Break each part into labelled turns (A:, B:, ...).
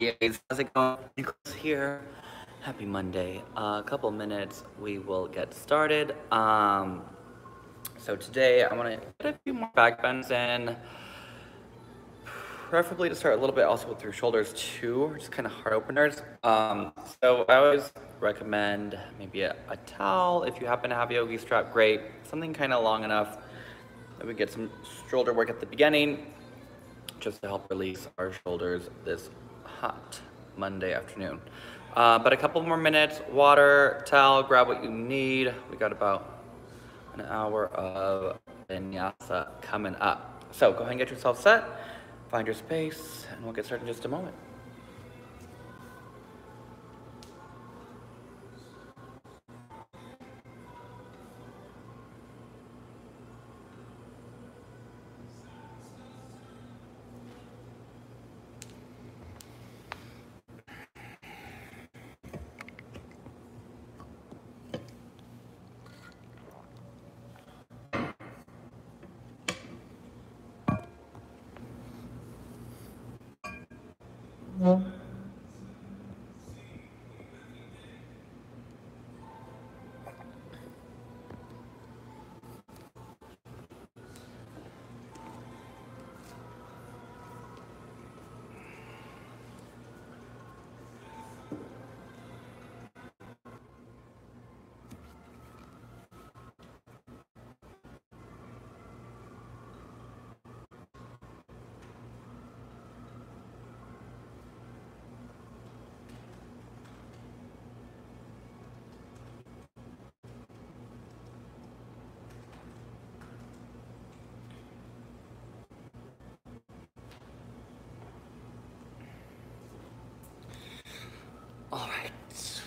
A: Yes, how's it going? Nicholas here. Happy Monday. A uh, couple minutes, we will get started. Um, so today I want to get a few more back bends in, preferably to start a little bit also with your shoulders too, just kind of heart openers. Um, so I always recommend maybe a, a towel if you happen to have a yogi strap, great. Something kind of long enough that we get some shoulder work at the beginning, just to help release our shoulders this hot Monday afternoon. Uh, but a couple more minutes, water, towel, grab what you need. We got about an hour of vinyasa coming up. So go ahead and get yourself set, find your space, and we'll get started in just a moment.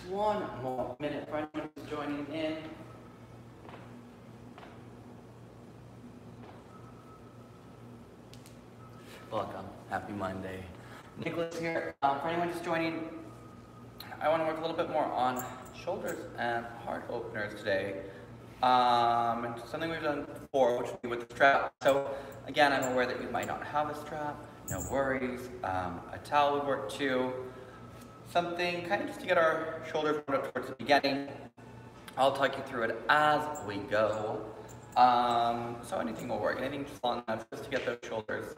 A: One more minute for anyone who's joining in. Welcome, happy Monday. Nicholas here. Um, for anyone just joining, I want to work a little bit more on shoulders and heart openers today. Um, and something we've done before, which would be with the strap. So again, I'm aware that you might not have a strap, no worries. Um, a towel would work too something kind of just to get our shoulders up towards the beginning. I'll talk you through it as we go. Um, so anything will work, anything just long enough just to get those shoulders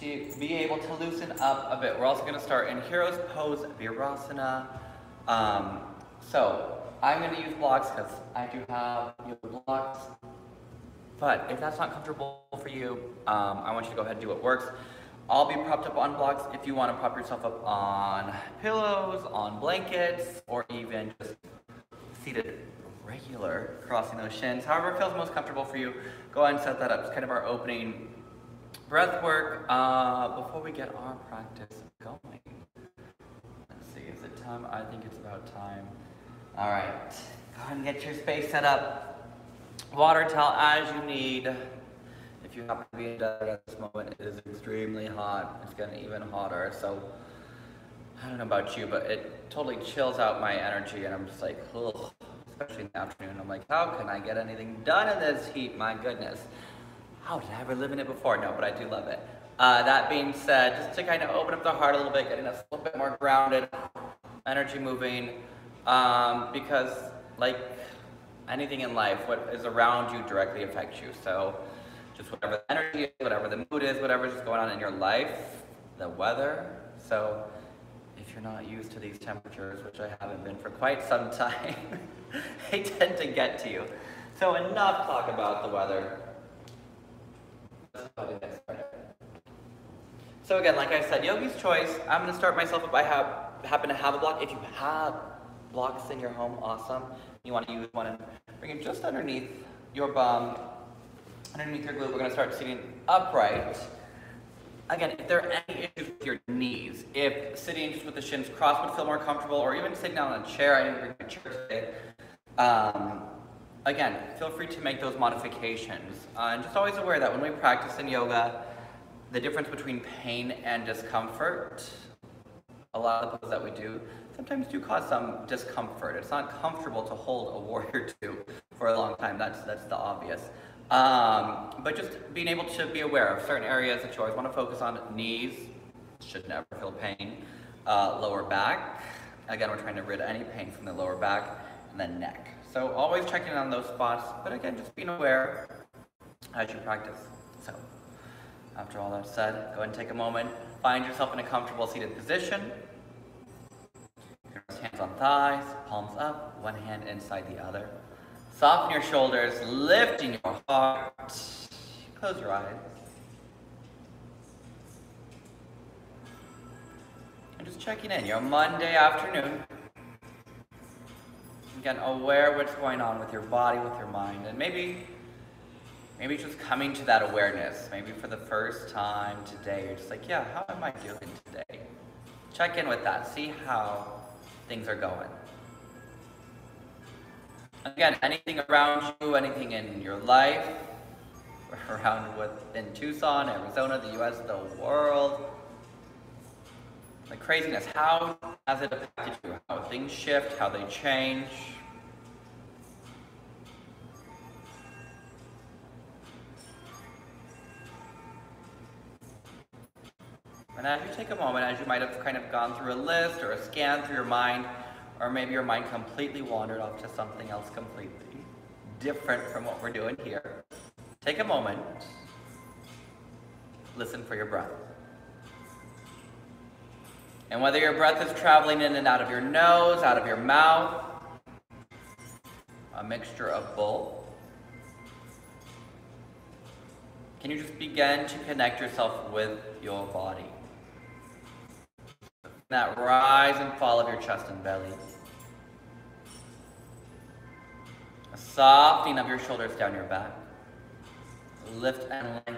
A: to be able to loosen up a bit. We're also going to start in Hero's Pose Virasana. Um, so I'm going to use blocks because I do have yoga blocks. But if that's not comfortable for you, um, I want you to go ahead and do what works. I'll be propped up on blocks if you want to prop yourself up on pillows, on blankets, or even just seated regular, crossing those shins. However feels most comfortable for you, go ahead and set that up. It's kind of our opening breath work uh, before we get our practice going. Let's see, is it time? I think it's about time. All right, go ahead and get your space set up. Water towel as you need you happen to be in desert at this moment, it is extremely hot. It's getting even hotter. So I don't know about you, but it totally chills out my energy, and I'm just like, ugh. Especially in the afternoon, I'm like, how can I get anything done in this heat? My goodness. How did I ever live in it before? No, but I do love it. Uh, that being said, just to kind of open up the heart a little bit, getting us a little bit more grounded, energy moving, um, because like anything in life, what is around you directly affects you. So just whatever the energy is, whatever the mood is, whatever's just going on in your life, the weather. So if you're not used to these temperatures, which I haven't been for quite some time, they tend to get to you. So enough talk about the weather. So again, like I said, yogi's choice. I'm going to start myself up. I have happen to have a block. If you have blocks in your home, awesome. You want to use one and bring it just underneath your bum underneath your glute, we're going to start sitting upright. Again, if there are any issues with your knees, if sitting just with the shins crossed would feel more comfortable, or even sitting down on a chair, I didn't bring my chair today, um, again, feel free to make those modifications. Uh, and just always aware that when we practice in yoga, the difference between pain and discomfort, a lot of the poses that we do, sometimes do cause some discomfort. It's not comfortable to hold a warrior two for a long time. That's, that's the obvious. Um, but just being able to be aware of certain areas that you always want to focus on, knees, should never feel pain. Uh, lower back, again, we're trying to rid any pain from the lower back, and then neck. So always checking on those spots, but again, just being aware as you practice. So after all that said, go ahead and take a moment, find yourself in a comfortable seated position. Hands on thighs, palms up, one hand inside the other. Soften your shoulders, lifting your heart. Close your eyes. And just checking in. Your Monday afternoon. Again, aware what's going on with your body, with your mind, and maybe maybe just coming to that awareness. Maybe for the first time today, you're just like, yeah, how am I doing today? Check in with that. See how things are going. Again, anything around you, anything in your life, around within Tucson, Arizona, the US, the world, the craziness, how has it affected you? How things shift, how they change. And as you take a moment, as you might have kind of gone through a list or a scan through your mind, or maybe your mind completely wandered off to something else completely different from what we're doing here, take a moment, listen for your breath. And whether your breath is traveling in and out of your nose, out of your mouth, a mixture of both, can you just begin to connect yourself with your body? That rise and fall of your chest and belly. A softening of your shoulders down your back. Lift and lengthen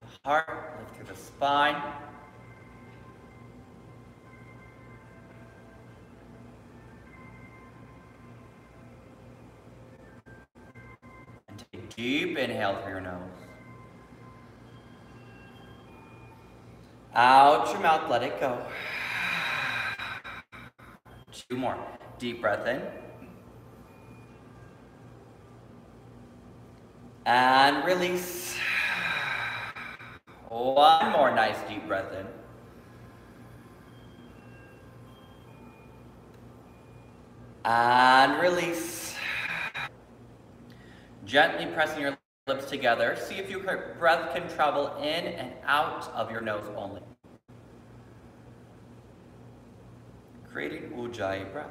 A: the heart, lift through the spine. And take a deep inhale through your nose. Out your mouth, let it go. Two more. Deep breath in. And release. One more nice deep breath in. And release. Gently pressing your lips together. See if your breath can travel in and out of your nose only. Creating ujjayi breath.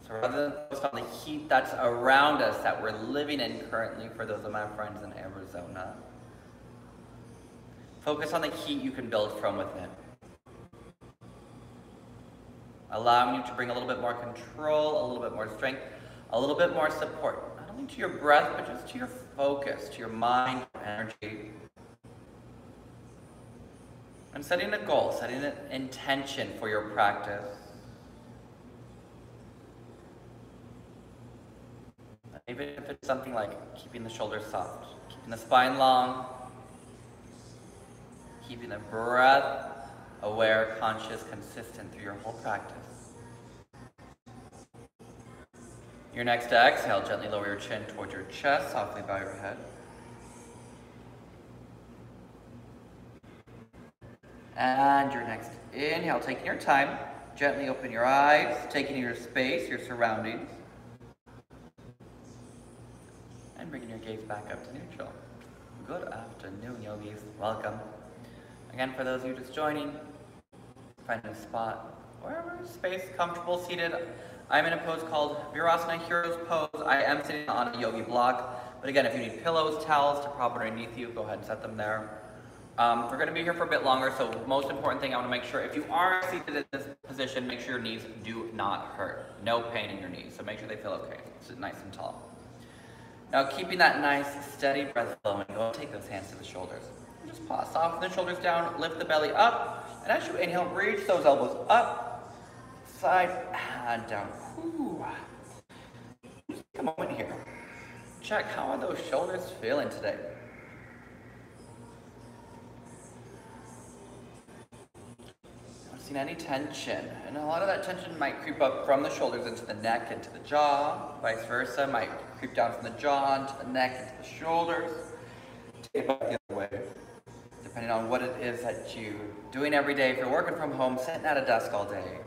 A: So rather than focus on the heat that's around us that we're living in currently for those of my friends in Arizona, focus on the heat you can build from within. Allowing you to bring a little bit more control, a little bit more strength, a little bit more support, not only to your breath, but just to your focus, to your mind, energy, and setting a goal, setting an intention for your practice. Even if it's something like keeping the shoulders soft, keeping the spine long, keeping the breath aware, conscious, consistent through your whole practice. Your next exhale, gently lower your chin towards your chest, softly bow your head. And your next inhale, taking your time, gently open your eyes, taking your space, your surroundings. And bringing your gaze back up to neutral. Good afternoon, yogis. Welcome. Again, for those of you just joining, find a spot, wherever space, comfortable, seated. I'm in a pose called Virasana Heroes Pose. I am sitting on a yogi block. But again, if you need pillows, towels to prop underneath you, go ahead and set them there. Um, we're going to be here for a bit longer, so most important thing I want to make sure, if you are seated in this position, make sure your knees do not hurt. No pain in your knees, so make sure they feel okay. Sit nice and tall. Now keeping that nice, steady breath flowing, go take those hands to the shoulders. Just pause, soften the shoulders down, lift the belly up, and as you inhale, reach those elbows up, side, and down. Whew. Just take a moment here. Check, how are those shoulders feeling today? Seen any tension. And a lot of that tension might creep up from the shoulders into the neck, into the jaw, vice versa. Might creep down from the jaw into the neck, into the shoulders. It back the other way. depending on what it is that you're doing every day. If you're working from home, sitting at a desk all day,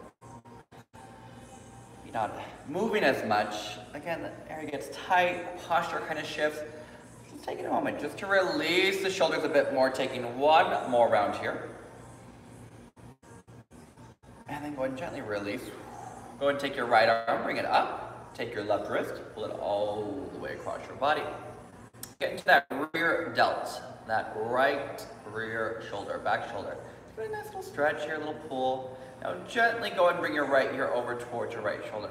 A: you're not moving as much. Again, the area gets tight, posture kind of shifts. Just taking a moment just to release the shoulders a bit more, taking one more round here. And then go ahead and gently release. Go and take your right arm, bring it up. Take your left wrist, pull it all the way across your body. Get into that rear delt, that right rear shoulder, back shoulder. Give it a nice little stretch here, a little pull. Now gently go and bring your right ear over towards your right shoulder.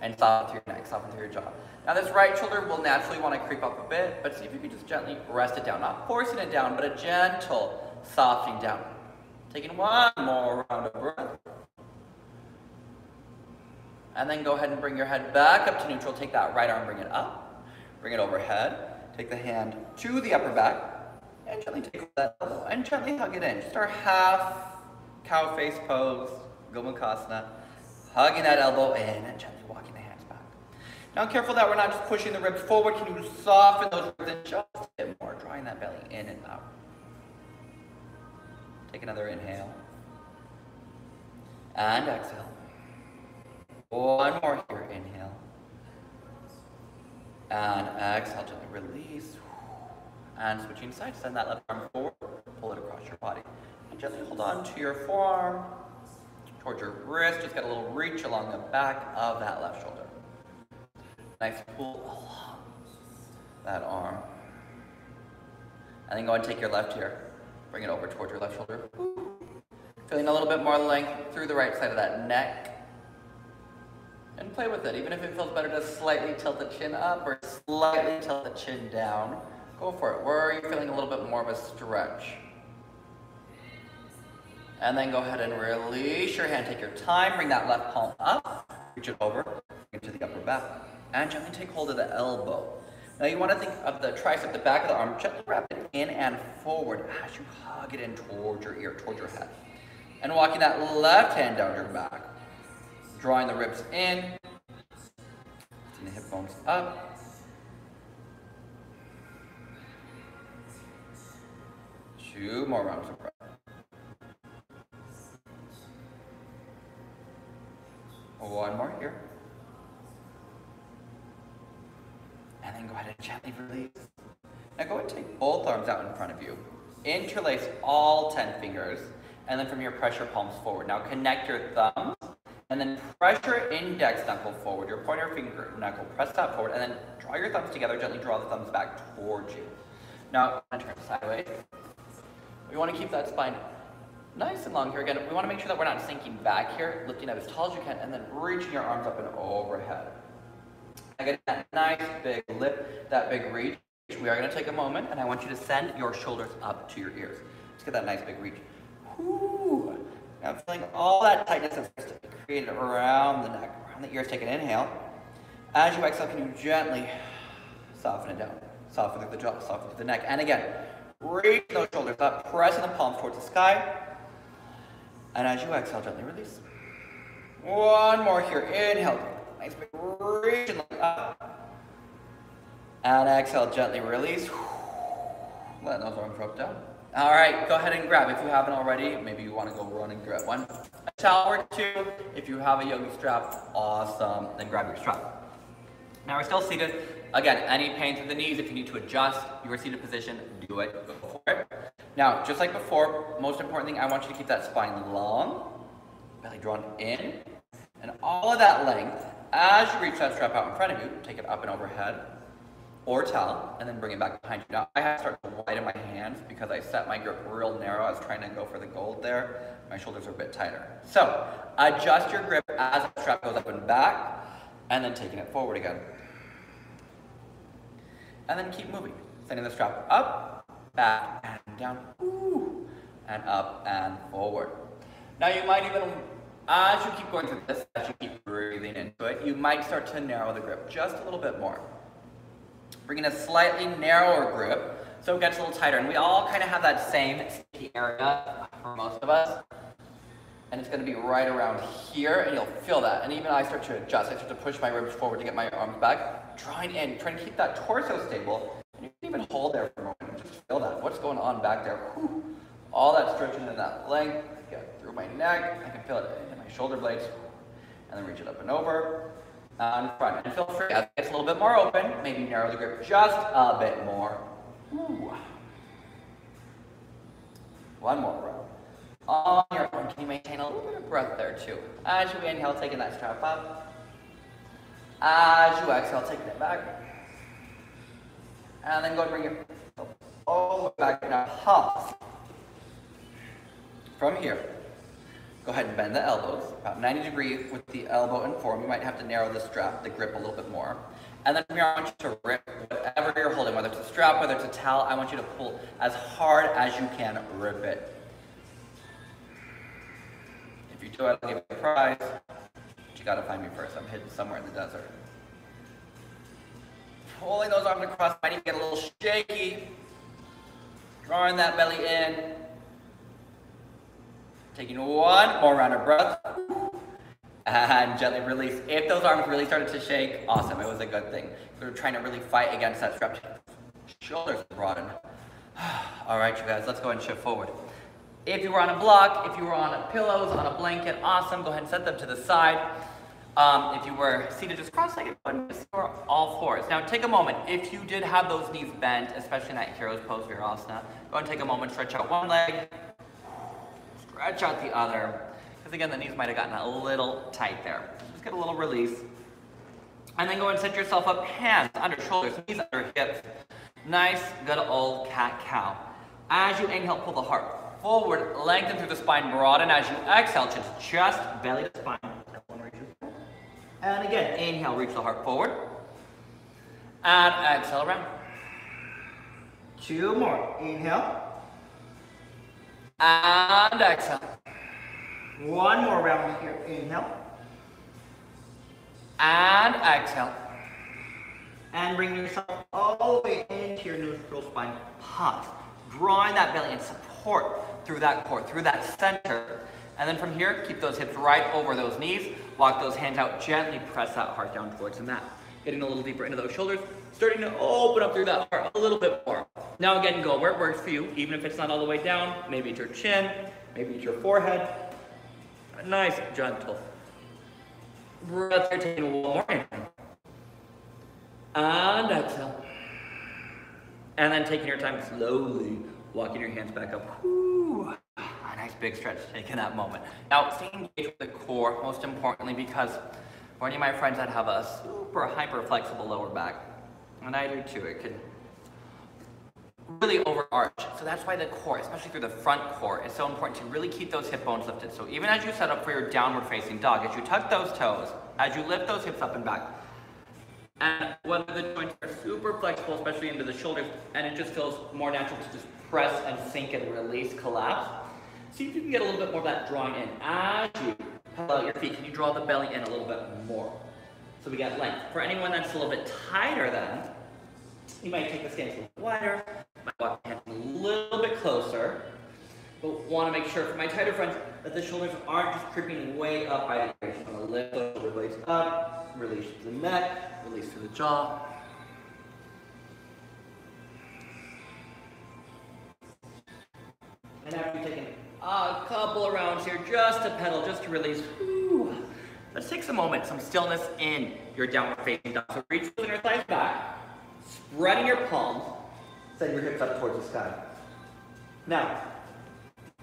A: And soften through your neck, soften through your jaw. Now this right shoulder will naturally want to creep up a bit, but see if you can just gently rest it down. Not forcing it down, but a gentle softening down. Taking one more round of breath. And then go ahead and bring your head back up to neutral. Take that right arm, bring it up. Bring it overhead. Take the hand to the upper back. And gently take that elbow and gently hug it in. Just our half cow face pose, Gomukhasana. Hugging that elbow in and gently walking the hands back. Now careful that we're not just pushing the ribs forward. Can you soften those ribs just a bit more, drawing that belly in and out. Take another inhale. And exhale. One more here, inhale. And exhale, gently release. And switching sides, send that left arm forward, pull it across your body. And gently hold on to your forearm, towards your wrist, just get a little reach along the back of that left shoulder. Nice pull along that arm. And then go and take your left here, bring it over towards your left shoulder. Feeling a little bit more length through the right side of that neck. And play with it, even if it feels better to slightly tilt the chin up or slightly tilt the chin down. Go for it. Where are you feeling a little bit more of a stretch? And then go ahead and release your hand. Take your time. Bring that left palm up. Reach it over into the upper back. And gently take hold of the elbow. Now you want to think of the tricep, the back of the arm, gently wrap it in and forward as you hug it in towards your ear, towards your head. And walking that left hand down your back. Drawing the ribs in. Lifting the hip bones up. Two more rounds of breath. One more here. And then go ahead and gently release. Now go and take both arms out in front of you. Interlace all 10 fingers. And then from here, press your palms forward. Now connect your thumbs. And then press your index knuckle forward. Your pointer finger knuckle, press that forward. And then draw your thumbs together. Gently draw the thumbs back towards you. Now, turn sideways. We want to keep that spine nice and long here. Again, we want to make sure that we're not sinking back here, lifting up as tall as you can, and then reaching your arms up and overhead. Again, that nice big lift, that big reach. We are going to take a moment, and I want you to send your shoulders up to your ears. Let's get that nice big reach. Whoo. Now feeling all that tightness that's created around the neck, around the ears. Take an inhale. As you exhale, can you gently soften it down? Soften through the jaw, soften through the neck. And again, reach those shoulders up, pressing the palms towards the sky. And as you exhale, gently release. One more here. Inhale. Nice big reach up. And exhale, gently release. Let those arms drop down. All right, go ahead and grab. If you haven't already, maybe you want to go run and grab one. A towel or two. If you have a yoga strap, awesome. Then grab your strap. Now we're still seated. Again, any pain through the knees, if you need to adjust your seated position, do it. Go for it. Now, just like before, most important thing, I want you to keep that spine long, belly drawn in, and all of that length, as you reach that strap out in front of you, take it up and overhead, or towel, and then bring it back behind you. Now, I have to start to widen my hands because I set my grip real narrow. I was trying to go for the gold there. My shoulders are a bit tighter. So, adjust your grip as the strap goes up and back, and then taking it forward again. And then keep moving. Sending the strap up, back, and down, Ooh, and up and forward. Now you might even, as you keep going through this, as you keep breathing into it, you might start to narrow the grip just a little bit more. Bringing a slightly narrower grip, so it gets a little tighter. And we all kind of have that same sticky area for most of us. And it's going to be right around here, and you'll feel that. And even I start to adjust. I start to push my ribs forward to get my arms back, drawing in, trying to keep that torso stable. And you can even hold there for a moment. Just feel that. What's going on back there. Whew. All that stretching and that length, get through my neck. I can feel it in my shoulder blades. And then reach it up and over. Uh, and front. And feel free, as it gets a little bit more open, maybe narrow the grip just a bit more. Ooh. One more breath. On your own, can you maintain a little bit of breath there too? As you inhale, taking that strap up. As you exhale, taking it back. And then go and bring it all the way back now. Pause. From here, go ahead and bend the elbows about 90 degrees with the elbow in form. You might have to narrow the strap, the grip a little bit more. And then I want you to rip whatever you're holding, whether it's a strap, whether it's a towel, I want you to pull as hard as you can, rip it. If you do it, I'll give you a prize. But you gotta find me first. I'm hidden somewhere in the desert. Pulling those arms across, might even get a little shaky. Drawing that belly in. Taking one more round of breath. And gently release. If those arms really started to shake, awesome. It was a good thing. We are trying to really fight against that strap. Shoulders broaden. All right, you guys, let's go and shift forward. If you were on a block, if you were on a pillows, on a blanket, awesome. Go ahead and set them to the side. Um, if you were seated just cross-legged, ahead all fours. Now take a moment. If you did have those knees bent, especially in that hero's pose, Virasana, go and take a moment, stretch out one leg, stretch out the other. Because again, the knees might have gotten a little tight there. Just get a little release. And then go and set yourself up, hands under shoulders, knees under hips. Nice, good old cat-cow. As you inhale, pull the heart forward, lengthen through the spine, broaden. As you exhale, chest, chest, belly to spine. And again, inhale, reach the heart forward. And exhale around. Two more. Inhale. And exhale. One more round here. Inhale. And exhale. And bring yourself all the way into your neutral spine. Pause. Drawing that belly and support through that core, through that center. And then from here, keep those hips right over those knees. Walk those hands out, gently press that heart down towards the mat. Getting a little deeper into those shoulders, starting to open up through that heart a little bit more. Now again, go where it works for you, even if it's not all the way down. Maybe it's your chin, maybe it's your forehead. Nice, gentle. Breath here, taking one more inhale. And exhale. And then taking your time slowly, walking your hands back up. Whew A nice big stretch taking that moment. Now, stay engaged with the core, most importantly, because for any of my friends that have a super hyper flexible lower back, and I do too, it can really overarch. So that's why the core, especially through the front core, is so important to really keep those hip bones lifted. So even as you set up for your downward facing dog, as you tuck those toes, as you lift those hips up and back, and whether the joints are super flexible, especially into the shoulders, and it just feels more natural to just press and sink and release, collapse, See if you can get a little bit more of that drawing in. As you out your feet, can you draw the belly in a little bit more? So we got length. For anyone that's a little bit tighter then, you might take the stance a little wider, might walk the a little bit closer, but want to make sure for my tighter friends that the shoulders aren't just creeping way up by the ears. I'm going to lift the blades up, release to the neck, release to the jaw. And after you've a couple of rounds here just to pedal, just to release. Whew. Let's take some moment, some stillness in your downward facing dog. So reach your inner thighs back, spreading your palms, send your hips up towards the sky. Now,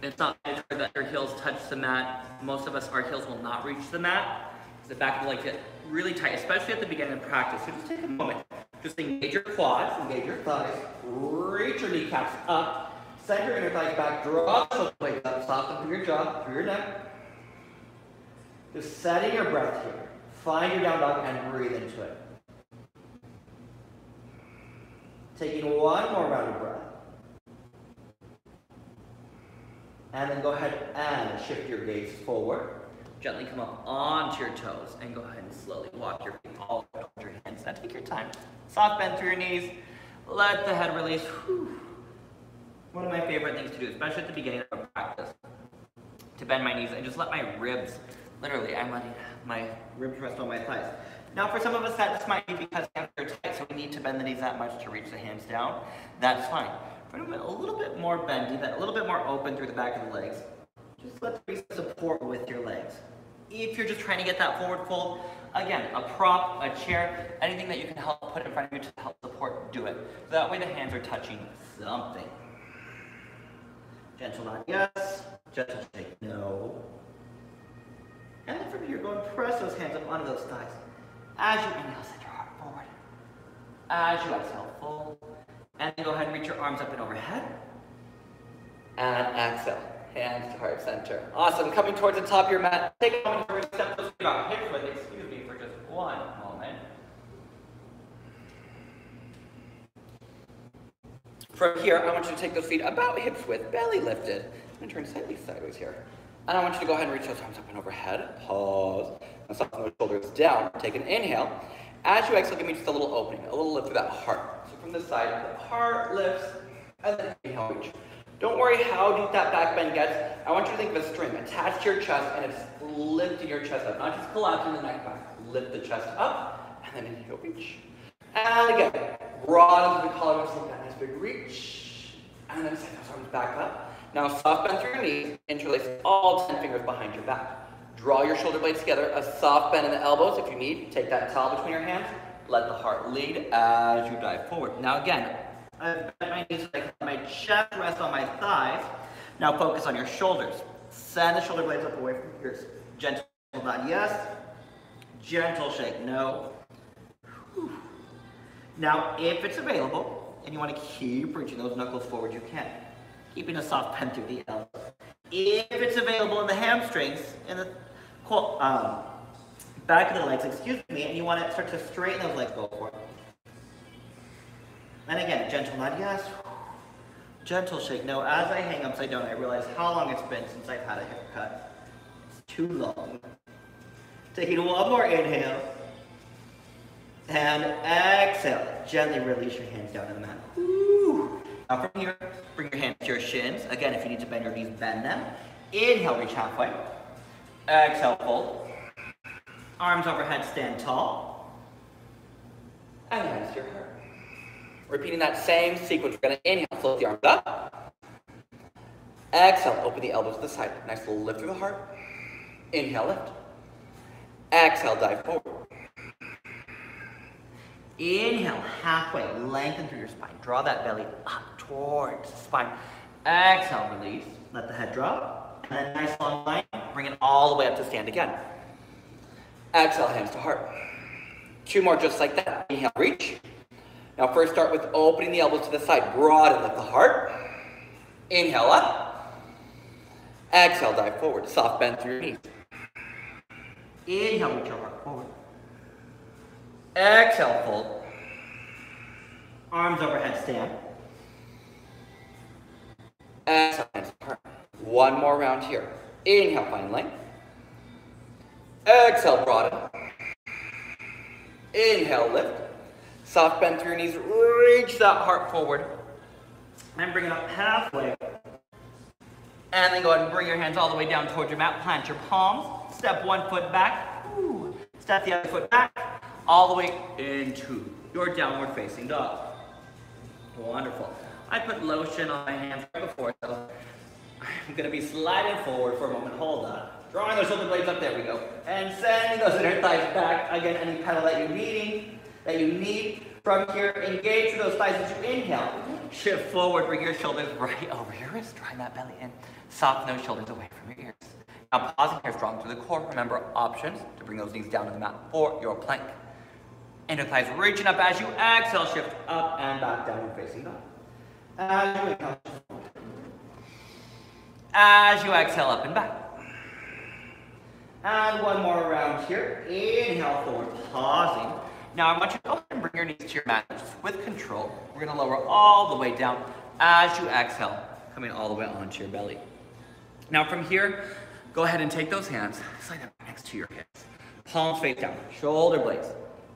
A: it's not mandatory that your heels touch the mat. Most of us, our heels will not reach the mat. The back will like get really tight, especially at the beginning of practice. So just take a moment. Just engage your quads, engage your thighs, reach your kneecaps up, Send your inner thighs back, draw the blades up, soften through your jaw, through your neck. Just setting your breath here. Find your down dog and breathe into it. Taking one more round of breath. And then go ahead and shift your gaze forward. Gently come up onto your toes and go ahead and slowly walk your feet all towards your hands. Now take your time. Soft bend through your knees. Let the head release. Whew one of my favorite things to do, especially at the beginning of practice, to bend my knees and just let my ribs, literally, I'm letting my ribs rest on my thighs. Now, for some of us, that just might be because hands are tight, so we need to bend the knees that much to reach the hands down. That's fine. Bring a little bit more bendy, then a little bit more open through the back of the legs. Just let there be support with your legs. If you're just trying to get that forward fold, again, a prop, a chair, anything that you can help put in front of you to help support, do it. So that way the hands are touching something. Gentle nod, yes. Gentle shake, no. And then from here, go and press those hands up onto those thighs. As you inhale, send your heart forward. As you exhale, fold. And then go ahead and reach your arms up and overhead. And exhale. Hands to heart center. Awesome. Coming towards the top of your mat. Take a moment to step those feet out width. Excuse me for just one moment. From here, I want you to take those feet about hips width, belly lifted. I'm to turn slightly sideways here. And I want you to go ahead and reach those arms up and overhead. Pause. And soften those shoulders down. Take an inhale. As you exhale, give me just a little opening, a little lift through that heart. So from this side, the heart lifts, and then inhale, reach. Don't worry how deep that back bend gets. I want you to think of a string attached to your chest, and it's lifting your chest up, not just collapsing the neck back. Lift the chest up, and then inhale, reach. And again, broaden the collarbone, big reach, and then those arms back up. Now soft bend through your knees, interlace all 10 fingers behind your back. Draw your shoulder blades together, a soft bend in the elbows if you need. Take that towel between your hands. Let the heart lead as you dive forward. Now again, I've bent my knees let my chest rests on my thighs. Now focus on your shoulders. Send the shoulder blades up away from your ears. Gentle nod, yes. Gentle shake, no. Now, if it's available, and you want to keep reaching those knuckles forward, you can. Keeping a soft bend through the elbows. If it's available in the hamstrings, in the um, back of the legs, excuse me, and you want to start to straighten those legs, go for it. And again, gentle nod, yes. Gentle shake. No, as I hang upside down, I realize how long it's been since I've had a haircut. It's too long. Taking one more inhale. And exhale. Gently release your hands down to the mat. Woo. Now from here, bring your hands to your shins. Again, if you need to bend your knees, bend them. Inhale, reach halfway. Exhale, fold. Arms overhead, stand tall. And hands to your heart. Repeating that same sequence. We're going to inhale, float the arms up. Exhale, open the elbows to the side. Nice little lift through the heart. Inhale, lift. Exhale, dive forward. Inhale, halfway, lengthen through your spine. Draw that belly up towards the spine. Exhale, release. Let the head drop. And nice long line. Bring it all the way up to stand again. Exhale, hands to heart. Two more just like that. Inhale, reach. Now first start with opening the elbows to the side. Broaden, lift the heart. Inhale up. Exhale, dive forward. Soft bend through your knees. Inhale, reach your heart. Exhale, fold. Arms overhead, stand. Exhale, hands apart. One more round here. Inhale, find length. Exhale, broaden. Inhale, lift. Soft bend through your knees. Reach that heart forward. And bring it up halfway. And then go ahead and bring your hands all the way down towards your mat. Plant your palms. Step one foot back. Ooh. Step the other foot back. All the way into your downward facing dog. Wonderful. I put lotion on my hands right before, so I'm going to be sliding forward for a moment. Hold on. Drawing those shoulder blades up. There we go. And sending those inner thighs back. Again, any pedal that you're needing, that you need. From here, engage those thighs as you inhale. Shift forward, bring your shoulders right over your wrist. Drawing that belly in. Soften those shoulders away from your ears. Now pausing here, strong through the core. Remember options to bring those knees down to the mat for your plank. Inner thighs reaching up as you exhale, shift up and back, downward facing dog. As you as you exhale, up and back. And one more round here. Inhale forward, pausing. Now I want you to ahead and bring your knees to your mat with control. We're going to lower all the way down as you exhale, coming all the way onto your belly. Now from here, go ahead and take those hands, slide them next to your hips. Palms face down, shoulder blades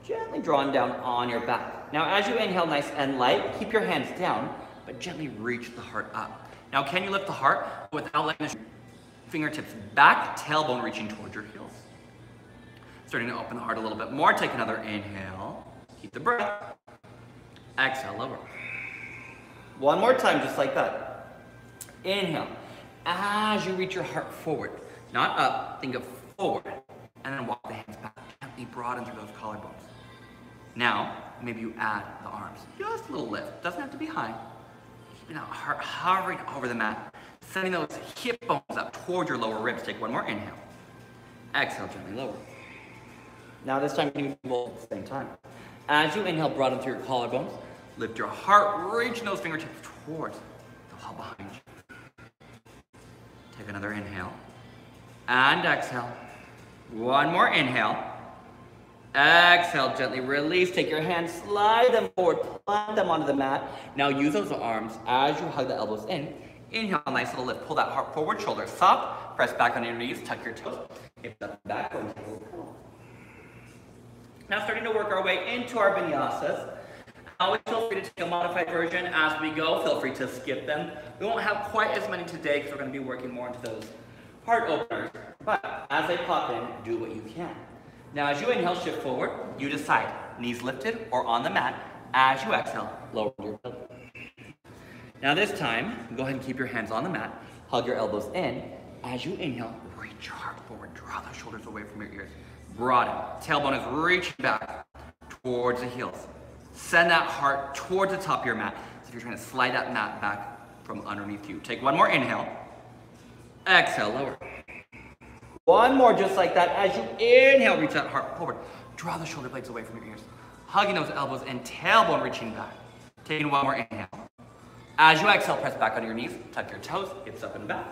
A: gently drawn down on your back. Now as you inhale nice and light, keep your hands down, but gently reach the heart up. Now can you lift the heart without letting the fingertips back, tailbone reaching towards your heels. Starting to open the heart a little bit more. Take another inhale. Keep the breath. Exhale, lower. One more time, just like that. Inhale. As you reach your heart forward, not up, think of forward, and then walk the hands back. Gently broaden through those collarbones. Now, maybe you add the arms. Just a little lift. Doesn't have to be high. Keeping that heart hovering over the mat. Sending those hip bones up toward your lower ribs. Take one more inhale. Exhale, gently lower. Now this time, you do both at the same time. As you inhale, broaden through your collarbones. Lift your heart, reaching those fingertips towards the wall behind you. Take another inhale. And exhale. One more inhale. Exhale, gently release. Take your hands, slide them forward, plant them onto the mat. Now use those arms as you hug the elbows in. Inhale, nice little lift. Pull that heart forward, shoulders soft. Press back on your knees, tuck your toes. Hips up back. Now starting to work our way into our vinyasas. Always feel free to take a modified version as we go. Feel free to skip them. We won't have quite as many today because we're going to be working more into those heart openers. But as they pop in, do what you can. Now as you inhale, shift forward. You decide, knees lifted or on the mat. As you exhale, lower your belly. Now this time, go ahead and keep your hands on the mat. Hug your elbows in. As you inhale, reach your heart forward. Draw those shoulders away from your ears. Broaden. Tailbone is reaching back towards the heels. Send that heart towards the top of your mat. So if you're trying to slide that mat back from underneath you. Take one more inhale. Exhale, lower. One more just like that. As you inhale, reach that heart forward. Draw the shoulder blades away from your ears. Hugging those elbows and tailbone reaching back. Taking one more inhale. As you exhale, press back on your knees. Tuck your toes, hips up and back.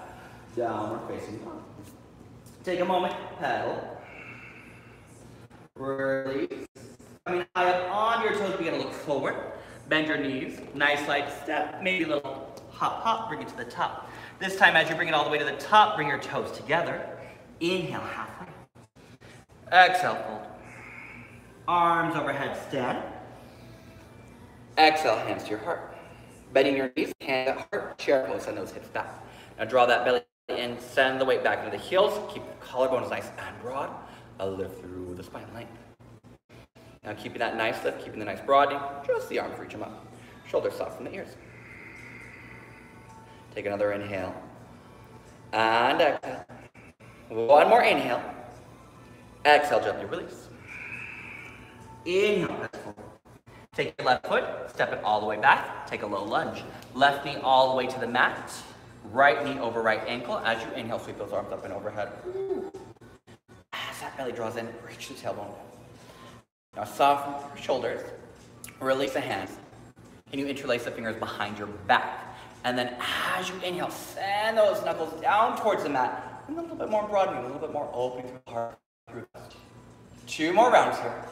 A: Downward facing dog. Take a moment, pedal. Release. Coming high up on your toes, begin to look forward. Bend your knees. Nice light step. Maybe a little hop, hop. Bring it to the top. This time, as you bring it all the way to the top, bring your toes together. Inhale halfway. Exhale, fold. Arms overhead, stand. Exhale, hands to your heart. Bending your knees, hand at heart, chair pose, send those hips back. Now draw that belly in, send the weight back into the heels. Keep the collarbones nice and broad. A lift through the spine length. Now keeping that nice lift, keeping the nice broadening, just the arms reach them up. Shoulders soft from the ears. Take another inhale. And exhale. One more inhale. Exhale, gently release. Inhale. Take your left foot, step it all the way back, take a low lunge. Left knee all the way to the mat, right knee over right ankle. As you inhale, sweep those arms up and overhead. As that belly draws in, reach the tailbone. Now soften your shoulders, release the hands. Can you interlace the fingers behind your back? And then as you inhale, send those knuckles down towards the mat. And a little bit more broadening, a little bit more opening through the heart. Two more rounds here.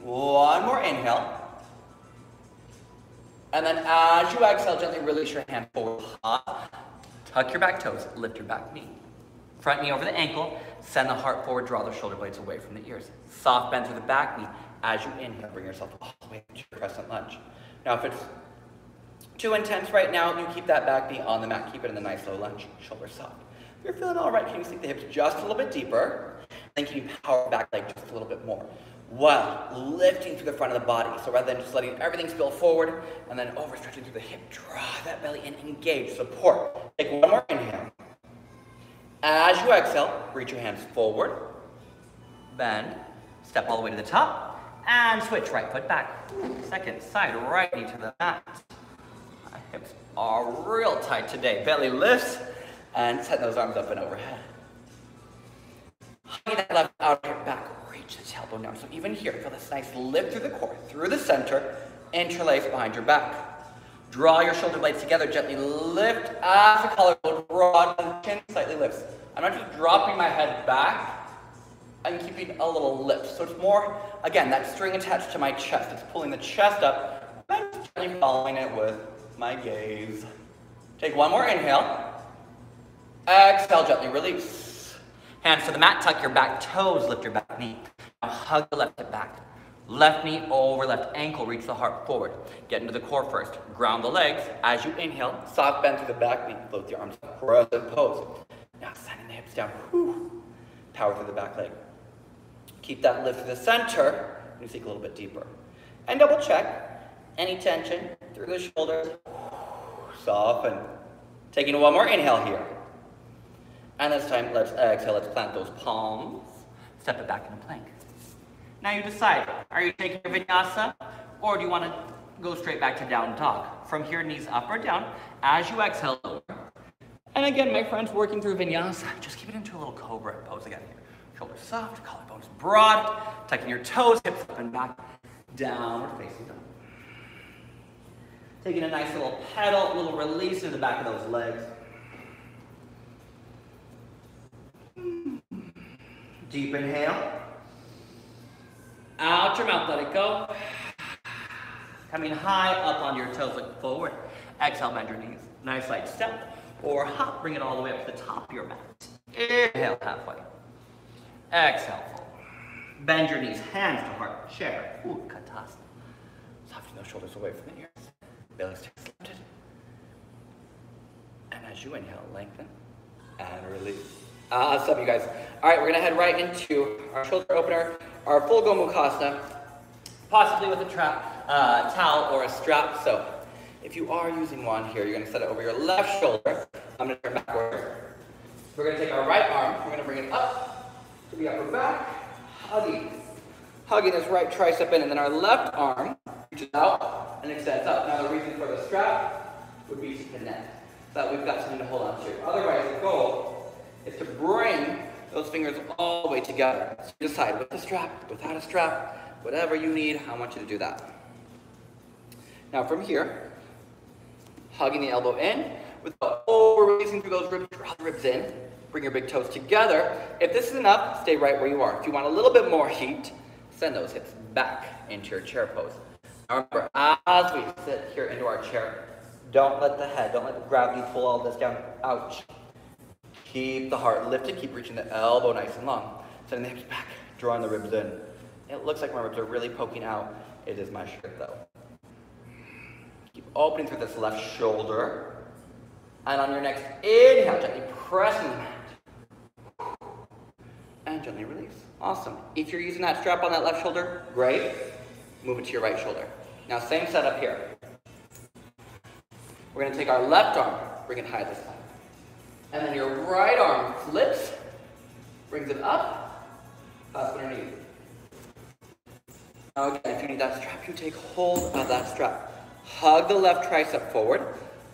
A: One more inhale. And then as you exhale, gently release your hand forward. Tuck your back toes, lift your back knee. Front knee over the ankle, send the heart forward, draw the shoulder blades away from the ears. Soft bend through the back knee. As you inhale, bring yourself all the way to your crescent lunge. Now if it's too intense right now, you keep that back knee on the mat. Keep it in the nice low lunge, shoulders soft. If you're feeling all right, can you sink the hips just a little bit deeper? Then can you power back leg just a little bit more? while lifting through the front of the body. So rather than just letting everything spill forward and then overstretching through the hip, draw that belly in, engage, support. Take one more inhale. As you exhale, reach your hands forward, bend, step all the way to the top, and switch right foot back. Second side, right knee to the mat. Are real tight today. Belly lifts, and set those arms up and overhead. Hug that left outer back reach the tailbone down. So even here, feel this nice lift through the core, through the center, interlace behind your back. Draw your shoulder blades together, gently lift as the collarbone, broaden, chin slightly lifts. I'm not just dropping my head back, I'm keeping a little lift. So it's more, again, that string attached to my chest. It's pulling the chest up, and I'm gently following it with my gaze. Take one more inhale. Exhale, gently release. Hands to the mat, tuck your back toes, lift your back knee. Now hug the left hip back. Left knee over left ankle, reach the heart forward. Get into the core first. Ground the legs. As you inhale, soft bend through the back knee. Float the arms up. Crescent pose. Now sending the hips down. Whew. Power through the back leg. Keep that lift to the center. You sink a little bit deeper. And double check. Any tension through the shoulders. Soften. Taking one more inhale here. And this time, let's exhale. Let's plant those palms. Step it back into plank. Now you decide, are you taking your vinyasa or do you want to go straight back to down dog? From here, knees up or down. As you exhale, and again, my friends, working through vinyasa, just keep it into a little cobra pose again. Shoulders soft, collarbones broad, tucking your toes, hips up and back, downward facing dog. Taking a nice little pedal, a little release in the back of those legs. Deep inhale. Out your mouth, let it go. Coming high up on your toes, look forward. Exhale, bend your knees. Nice light step. Or hop, bring it all the way up to the top of your mat. Inhale halfway. Exhale, forward. Bend your knees, hands to heart, chair. Utkatasana. Soften those shoulders away from the ears. Belly lifted. And as you inhale, lengthen and release. Awesome, you guys. All right, we're gonna head right into our shoulder opener, our full Gomukhasana, possibly with a trap, uh, towel or a strap. So if you are using one here, you're gonna set it over your left shoulder. I'm gonna turn backward. We're gonna take our right arm, we're gonna bring it up to the upper back, hugging, hugging this right tricep in, and then our left arm reaches out and extends up. Now the reason for the strap would be to connect, so that we've got something to hold on to. Otherwise, the goal is to bring those fingers all the way together. So you decide with a strap, without a strap, whatever you need, I want you to do that. Now from here, hugging the elbow in, without over releasing through those ribs, draw the ribs in, bring your big toes together. If this is enough, stay right where you are. If you want a little bit more heat, send those hips back into your chair pose. Remember, as we sit here into our chair, don't let the head, don't let the gravity pull all this down. Ouch. Keep the heart lifted, keep reaching the elbow nice and long. Sending the hips back, drawing the ribs in. It looks like my ribs are really poking out. It is my shirt though. Keep opening through this left shoulder. And on your next inhale, gently pressing the mat. And gently release. Awesome. If you're using that strap on that left shoulder, great. Move it to your right shoulder. Now same setup here. We're gonna take our left arm, bring it high this time. And then your right arm flips, brings it up, up underneath. Now again, if you need that strap, you take hold of that strap. Hug the left tricep forward,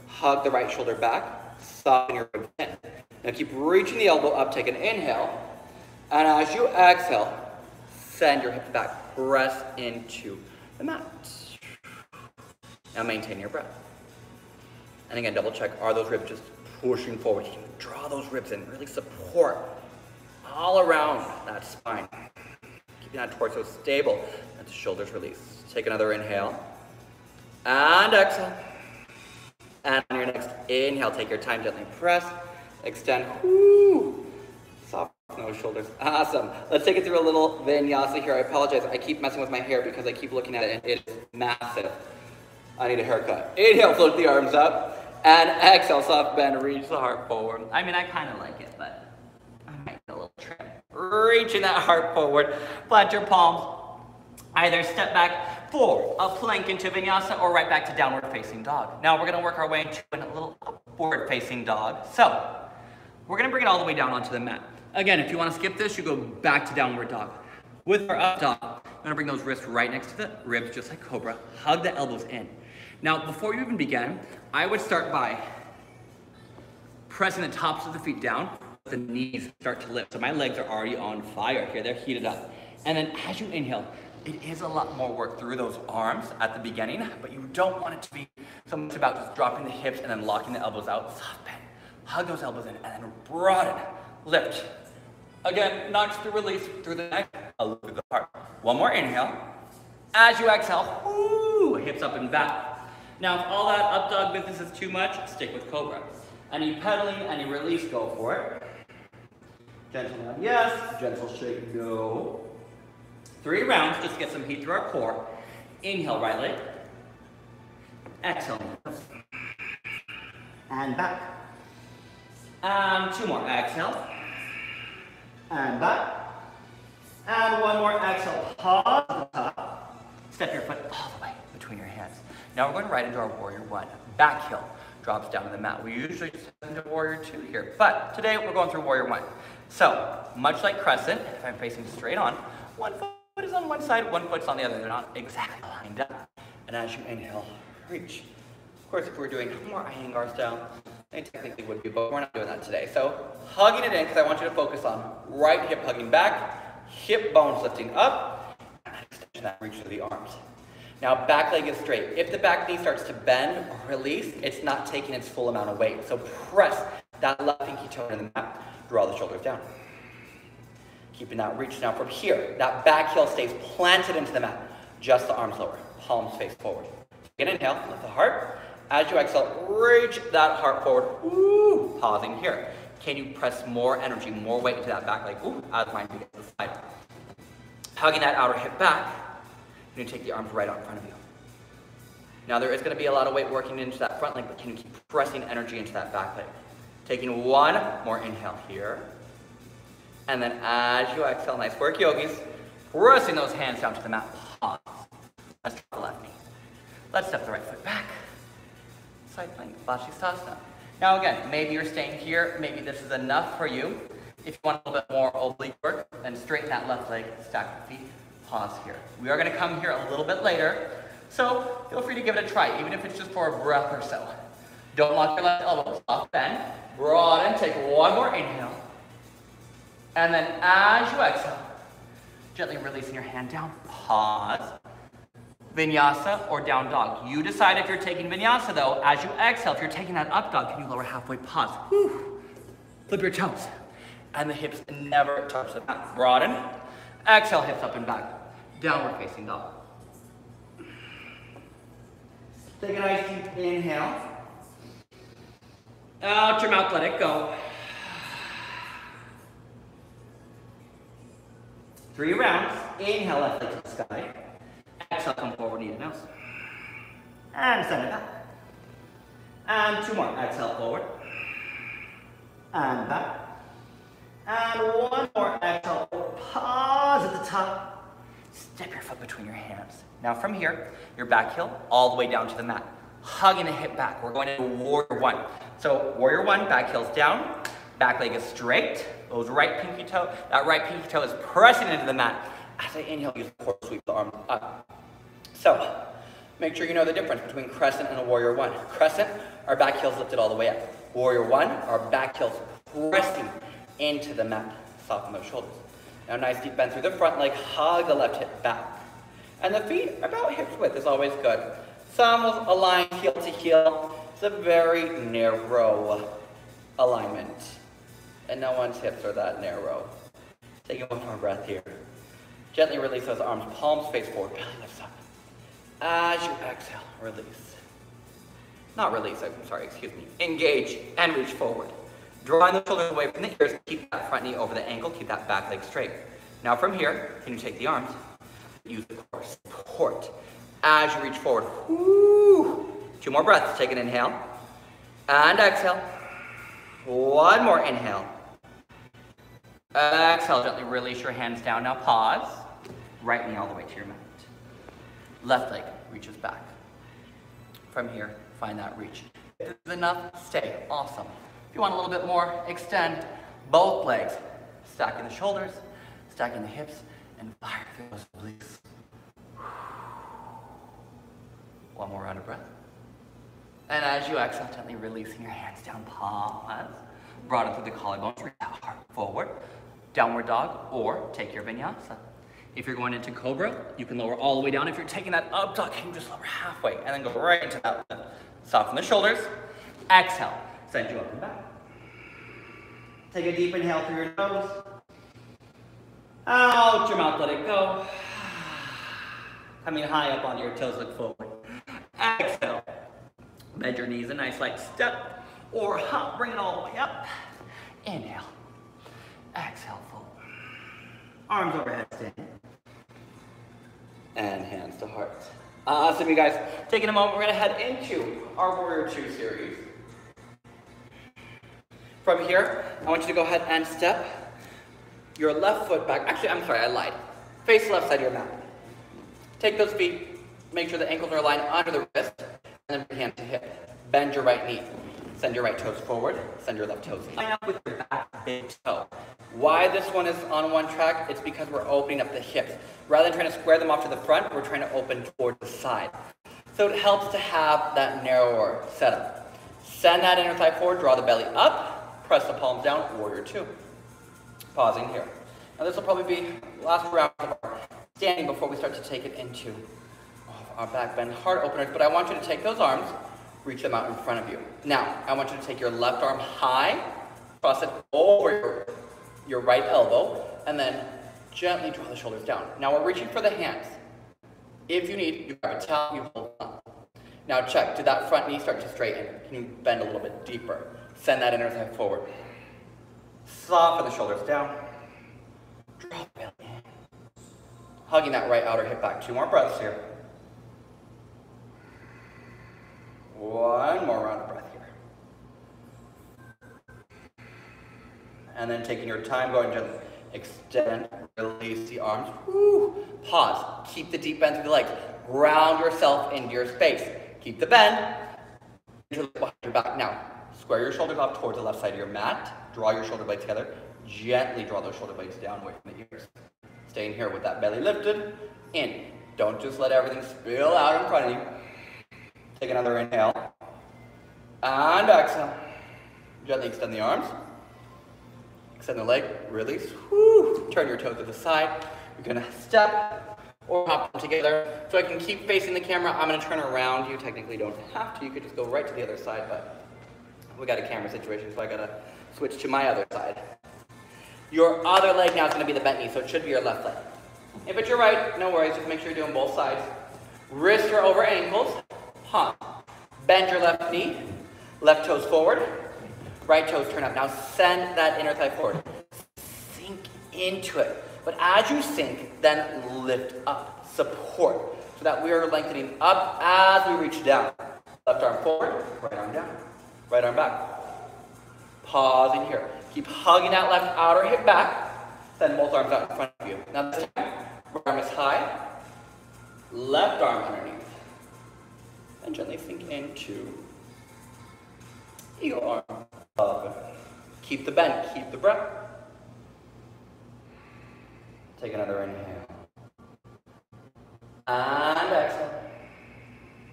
A: hug the right shoulder back, soften your in. Now keep reaching the elbow up, take an inhale, and as you exhale, send your hips back, press into the mat. Now maintain your breath. And again, double check, are those ribs just pushing forward. You draw those ribs in, really support all around that spine. Keeping that torso stable and the shoulders release. Take another inhale and exhale. And on your next inhale, take your time, gently press, extend, those shoulders. Awesome. Let's take it through a little vinyasa here. I apologize. I keep messing with my hair because I keep looking at it and it is massive. I need a haircut. Inhale, float the arms up. And exhale, soft bend, reach the heart forward. I mean, I kind of like it, but I might get a little trim. Reaching that heart forward. Plant your palms. Either step back for a plank into vinyasa or right back to downward facing dog. Now we're gonna work our way into a little upward facing dog. So we're gonna bring it all the way down onto the mat. Again, if you wanna skip this, you go back to downward dog. With our up dog, I'm gonna bring those wrists right next to the ribs, just like cobra. Hug the elbows in. Now, before you even begin, I would start by pressing the tops of the feet down, the knees start to lift. So my legs are already on fire here, they're heated up. And then as you inhale, it is a lot more work through those arms at the beginning, but you don't want it to be so much about just dropping the hips and then locking the elbows out. Soft bend. Hug those elbows in and then broaden. Lift. Again, not just the release through the neck, a look through the heart. One more inhale. As you exhale, whoo, hips up and back. Now, if all that up dog business is too much, stick with Cobra. Any pedaling, any release, go for it. Gentle nod, yes. Gentle shake, no. Three rounds, just to get some heat through our core. Inhale, right leg. Exhale. And back. And two more. Exhale. And back. And one more. Exhale. Pause. Step your foot all the way between your hands. Now we're going right into our warrior one. Back heel drops down to the mat. We usually step into warrior two here, but today we're going through warrior one. So, much like crescent, if I'm facing straight on, one foot is on one side, one foot's on the other. They're not exactly lined up. And as you inhale, reach. Of course, if we're doing more Iyengar style, they technically would be, but we're not doing that today. So, hugging it in, because I want you to focus on right hip hugging back, hip bones lifting up, and extension that reach to the arms. Now, back leg is straight. If the back knee starts to bend or release, it's not taking its full amount of weight. So press that left pinky toe into the mat, draw the shoulders down. Keeping that reach now from here. That back heel stays planted into the mat. Just the arms lower, palms face forward. Again, inhale, lift the heart. As you exhale, reach that heart forward. Woo! Pausing here. Can you press more energy, more weight into that back leg? Ooh, as mine to the side. Hugging that outer hip back. You're gonna take the arms right out in front of you. Now there is gonna be a lot of weight working into that front leg, but can you keep pressing energy into that back leg? Taking one more inhale here. And then as you exhale, nice work yogis, pressing those hands down to the mat. Pause. Let's drop the left knee. Let's step the right foot back. Side plank, Vashisthasana. Now again, maybe you're staying here, maybe this is enough for you. If you want a little bit more oblique work, then straighten that left leg, stack the feet, pause here. We are going to come here a little bit later, so feel free to give it a try, even if it's just for a breath or so. Don't lock your left elbow, soft bend, broaden, take one more inhale. And then as you exhale, gently releasing your hand down, pause. Vinyasa or down dog. You decide if you're taking vinyasa though. As you exhale, if you're taking that up dog, can you lower halfway? Pause. Whew. Flip your toes. And the hips never touch the mat. Broaden. Exhale, hips up and back downward facing dog. Take a nice deep inhale. Out your mouth, let it go. Three rounds. Inhale, left leg to the sky. Exhale, come forward, knee to. And send it back. And two more. Exhale, forward. And back. And one more. Exhale, pause at the top. Step your foot between your hands. Now from here, your back heel all the way down to the mat. Hugging the hip back. We're going into warrior one. So warrior one, back heel's down, back leg is straight, those right pinky toe, that right pinky toe is pressing into the mat. As I inhale, use the core sweep the arm up. So, make sure you know the difference between crescent and a warrior one. Crescent, our back heel's lifted all the way up. Warrior one, our back heel's pressing into the mat. Soften those shoulders. Now nice deep bend through the front leg, hug the left hip back. And the feet about hips width is always good. Some will align heel to heel. It's a very narrow alignment. And no one's hips are that narrow. Taking one more breath here. Gently release those arms, palms face forward, belly lifts up. As you exhale, release. Not release, I'm sorry, excuse me. Engage and reach forward. Drawing the shoulders away from the ears, keep that front knee over the ankle, keep that back leg straight. Now from here, can you take the arms? Use the core, support. As you reach forward, whoo. Two more breaths, take an inhale. And exhale. One more inhale. Exhale, gently release your hands down. Now pause. Right knee all the way to your mat. Left leg reaches back. From here, find that reach. If this is enough, stay. Awesome. If you want a little bit more, extend both legs. Stacking the shoulders, stacking the hips, and fire through those obliques. One more round of breath. And as you exhale, gently releasing your hands down, pause. Broaden through the collarbones, reach out heart forward. Downward dog, or take your vinyasa. If you're going into cobra, you can lower all the way down. If you're taking that up dog, you just lower halfway and then go right into that one. Soften the shoulders. Exhale. Send you up and back. Take a deep inhale through your nose. Out your mouth, let it go. Coming high up onto your toes, look forward. Exhale. Bend your knees a nice light step or hop, bring it all the way up. Inhale. Exhale, fold. Arms overhead, stand. And hands to heart. Uh, awesome, you guys. Taking a moment, we're gonna head into our Warrior Two series. From here, I want you to go ahead and step your left foot back. Actually, I'm sorry, I lied. Face the left side of your mat. Take those feet, Make sure the ankles are aligned under the wrist, and then hand to hip. Bend your right knee. Send your right toes forward, send your left toes line up with your back big toe. Why this one is on one track? It's because we're opening up the hips. Rather than trying to square them off to the front, we're trying to open toward the side. So it helps to have that narrower setup. Send that inner thigh forward, draw the belly up, press the palms down, warrior two. Pausing here. Now this will probably be last round of our standing before we start to take it into oh, our back bend heart openers, but I want you to take those arms, reach them out in front of you. Now, I want you to take your left arm high, cross it over your, your right elbow, and then gently draw the shoulders down. Now we're reaching for the hands. If you need, you grab a towel, you hold on. Now check, did that front knee start to straighten? Can you bend a little bit deeper? Send that inner thigh forward. Soften the shoulders down. Drop belly. Hugging that right outer hip back. Two more breaths here. One more round of breath here. And then taking your time, going gently. Extend, release the arms. Woo. Pause. Keep the deep bend through the legs. Ground yourself into your space. Keep the bend. Behind your back. Now, square your shoulders off towards the left side of your mat. Draw your shoulder blades together. Gently draw those shoulder blades down away from the ears. Staying here with that belly lifted. In. Don't just let everything spill out in front of you. Take another inhale. And exhale. Gently extend the arms. Extend the leg, release. Turn your toes to the side. You're gonna step or hop together. So I can keep facing the camera. I'm gonna turn around. You technically don't have to. You could just go right to the other side, but we got a camera situation, so I gotta switch to my other side. Your other leg now is gonna be the bent knee, so it should be your left leg. If it's your right, no worries, just make sure you're doing both sides. Wrists are over ankles, palm. Bend your left knee, left toes forward, right toes turn up. Now send that inner thigh forward. Sink into it. But as you sink, then lift up, support, so that we are lengthening up as we reach down. Left arm forward, right arm down, right arm back. Pausing here. Keep hugging that left outer hip back. Send both arms out in front of you. Now this time, right arm is high, left arm underneath. And gently sink into eagle arm. Uh, keep the bend, keep the breath. Take another inhale. And exhale.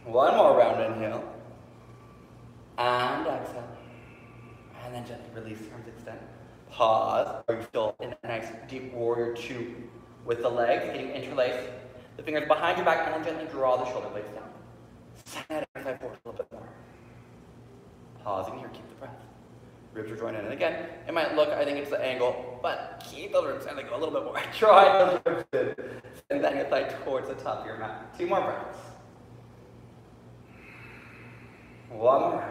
A: One more round inhale. And exhale. And then gently release arms extend. Pause. Are you still in a nice deep warrior two with the legs getting interlaced? The fingers behind your back and then gently draw the shoulder blades down. Send that exercise forward a little bit more. Pausing here, keep the breath. Ribs are joining in. And again, it might look, I think it's the angle, but keep those ribs and go a little bit more. Try those ribs in. Send that your thigh towards the top of your mat. Two more breaths. One more.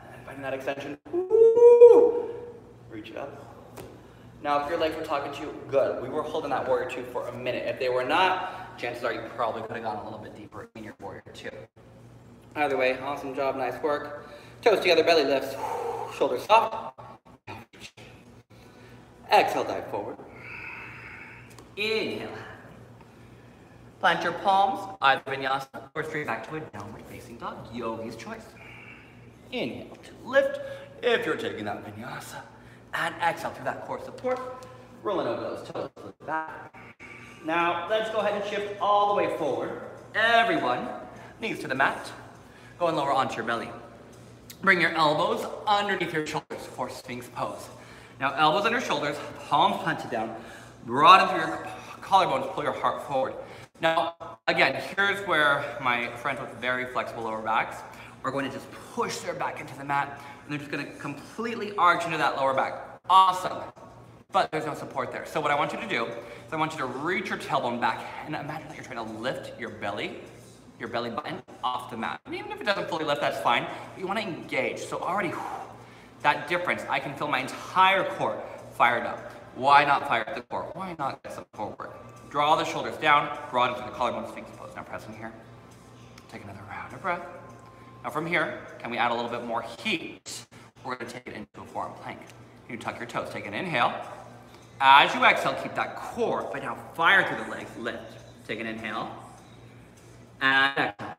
A: And finding that extension. Woo! Reach it up. Now, if your legs were talking to you, good. We were holding that warrior two for a minute. If they were not, chances are you probably could have gone a little bit deeper in your warrior two. Either way, awesome job, nice work. Toes together, belly lifts, shoulders soft. Exhale, dive forward. Inhale. Plant your palms, either vinyasa or straight back to a downward facing dog, yogi's choice. Inhale to lift if you're taking that vinyasa. And exhale through that core support, rolling over those toes back. Now, let's go ahead and shift all the way forward. Everyone, knees to the mat. Go and lower onto your belly. Bring your elbows underneath your shoulders for Sphinx pose. Now, elbows under shoulders, palms planted down, broaden through your collarbones, pull your heart forward. Now, again, here's where my friends with very flexible lower backs are going to just push their back into the mat, and they're just gonna completely arch into that lower back. Awesome. But there's no support there. So what I want you to do I want you to reach your tailbone back and imagine that you're trying to lift your belly your belly button off the mat. And even if it doesn't fully lift, that's fine. But you want to engage. So already, that difference, I can feel my entire core fired up. Why not fire up the core? Why not get some forward? Draw the shoulders down, broaden to the collarbone sphinx pose. Now pressing here. Take another round of breath. Now from here, can we add a little bit more heat? We're to take it into a forearm plank. You tuck your toes. Take an inhale. As you exhale, keep that core, but now fire through the legs. Lift. Take an inhale. And exhale.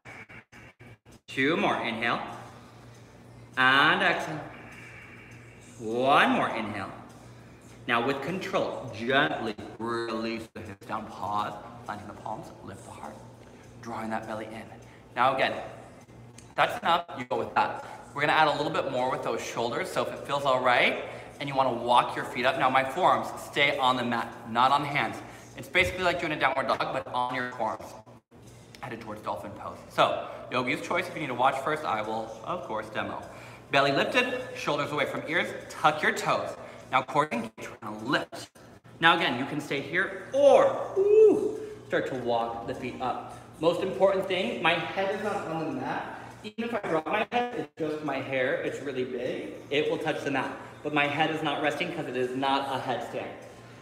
A: Two more, inhale. And exhale. One more, inhale. Now with control, gently release the hips down, pause, planting the palms, lift the heart, drawing that belly in. Now again, that's enough, you go with that. We're gonna add a little bit more with those shoulders, so if it feels all right, and you wanna walk your feet up, now my forearms stay on the mat, not on hands. It's basically like doing a downward dog, but on your forearms, headed towards dolphin pose. So, yogi's choice, if you need to watch first, I will, of course, demo. Belly lifted, shoulders away from ears, tuck your toes. Now core engage, we're gonna lift. Now again, you can stay here or ooh, start to walk the feet up. Most important thing, my head is not on the mat. Even if I drop my head, it's just my hair, it's really big, it will touch the mat. But my head is not resting because it is not a headstand.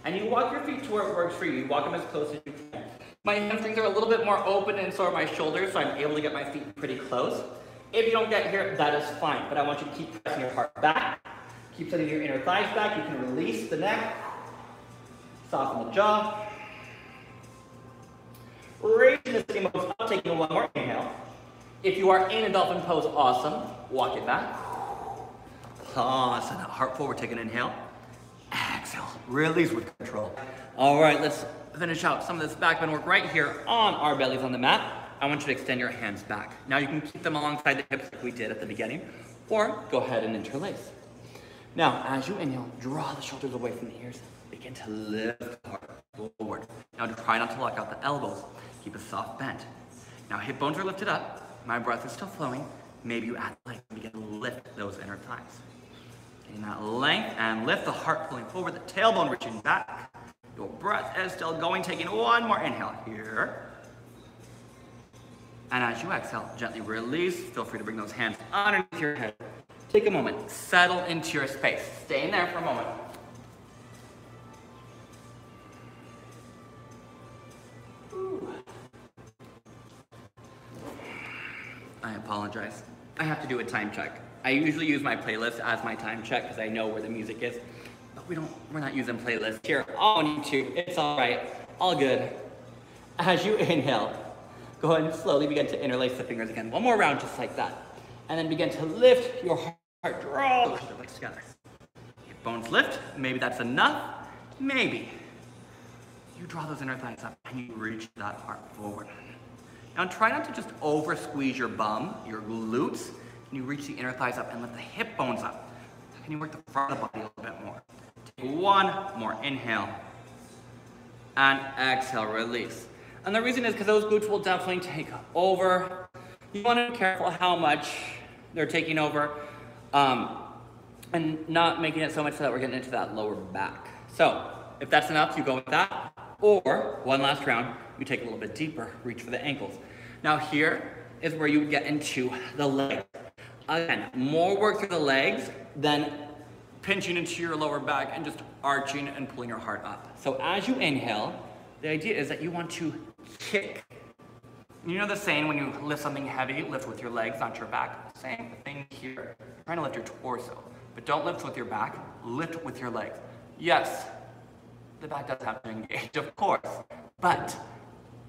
A: And you walk your feet to where it works for you. You walk them as close as you can. My hamstrings are a little bit more open and so are my shoulders, so I'm able to get my feet pretty close. If you don't get here, that is fine, but I want you to keep pressing your heart back. Keep sending your inner thighs back. You can release the neck, soften the jaw. Raising the sitting bones up, taking one more inhale. If you are in a dolphin pose, awesome. Walk it back. Pause, and heart forward, take an inhale. Exhale, release with control. All right, let's finish out some of this back bend work right here on our bellies on the mat. I want you to extend your hands back. Now you can keep them alongside the hips like we did at the beginning, or go ahead and interlace. Now, as you inhale, draw the shoulders away from the ears. Begin to lift the heart forward. Now try not to lock out the elbows. Keep a soft bend. Now hip bones are lifted up. My breath is still flowing. Maybe you add and begin to lift those inner thighs. Getting that length and lift the heart pulling forward, the tailbone reaching back. Your breath is still going, taking one more inhale here. And as you exhale, gently release. Feel free to bring those hands underneath your head. Take a moment, settle into your space. Stay in there for a moment. I apologize. I have to do a time check. I usually use my playlist as my time check because I know where the music is. But we don't, we're not using playlists here. Need to. It's all right. All good. As you inhale, Go ahead and slowly begin to interlace the fingers again. One more round, just like that. And then begin to lift your heart, draw those legs together. Hip bones lift, maybe that's enough, maybe. You draw those inner thighs up and you reach that heart forward. Now try not to just over squeeze your bum, your glutes, and you reach the inner thighs up and lift the hip bones up. Can you work the front of the body a little bit more? Take one more inhale. And exhale, release. And the reason is because those glutes will definitely take over. You want to be careful how much they're taking over um, and not making it so much so that we're getting into that lower back. So if that's enough, you go with that. Or one last round, you take a little bit deeper, reach for the ankles. Now here is where you get into the legs. Again, more work through the legs than pinching into your lower back and just arching and pulling your heart up. So as you inhale, the idea is that you want to kick. You know the saying when you lift something heavy, lift with your legs, not your back? Same thing here. Trying to lift your torso, but don't lift with your back, lift with your legs. Yes, the back does have to engage, of course, but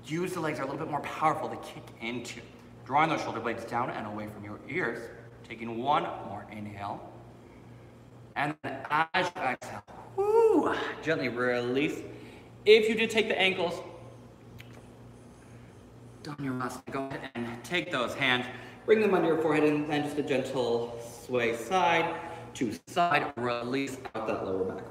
A: use the legs are a little bit more powerful to kick into. Drawing those shoulder blades down and away from your ears, taking one more inhale. And as you exhale, whoo, gently release. If you did take the ankles, down your muscle. Go ahead and take those hands, bring them under your forehead, and then just a gentle sway side to side. Release out that lower back.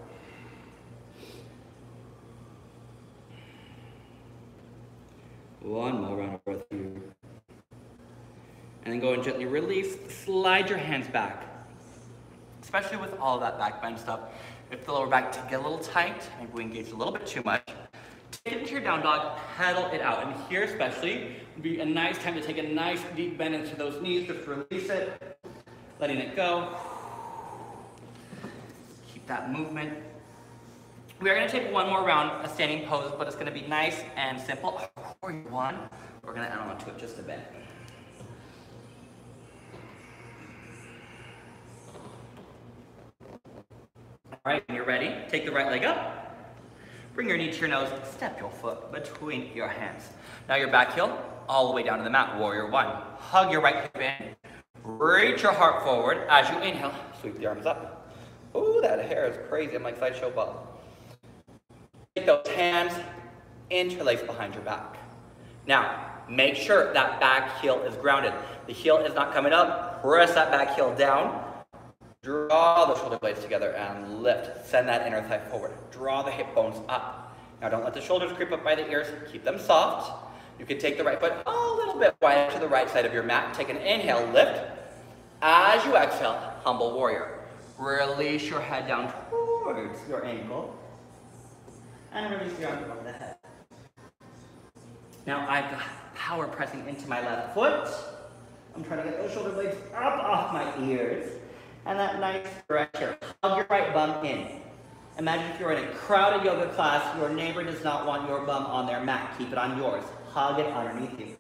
A: One more round of breath here. And then go and gently release. Slide your hands back. Especially with all that back bend stuff. If the lower back to get a little tight, maybe we engage a little bit too much, Take it into your down dog, pedal it out. And here especially would be a nice time to take a nice deep bend into those knees, just release it, letting it go. Keep that movement. We are gonna take one more round, a standing pose, but it's gonna be nice and simple. One, we're gonna add on to it just a bit. All right, when you're ready, take the right leg up, Bring your knee to your nose, step your foot between your hands. Now your back heel, all the way down to the mat, warrior one. Hug your right hip in. Reach your heart forward as you inhale, sweep the arms up. Ooh, that hair is crazy, I'm like sideshow Bob. Take those hands, interlace behind your back. Now, make sure that back heel is grounded. The heel is not coming up, press that back heel down, Draw the shoulder blades together and lift. Send that inner thigh forward. Draw the hip bones up. Now don't let the shoulders creep up by the ears. Keep them soft. You can take the right foot a little bit wider to the right side of your mat. Take an inhale, lift. As you exhale, humble warrior. Release your head down towards your ankle. And release your arms above the head. Now I've got power pressing into my left foot. I'm trying to get those shoulder blades up off my ears and that nice stretcher. Hug your right bum in. Imagine if you're in a crowded yoga class, your neighbor does not want your bum on their mat. Keep it on yours. Hug it underneath you.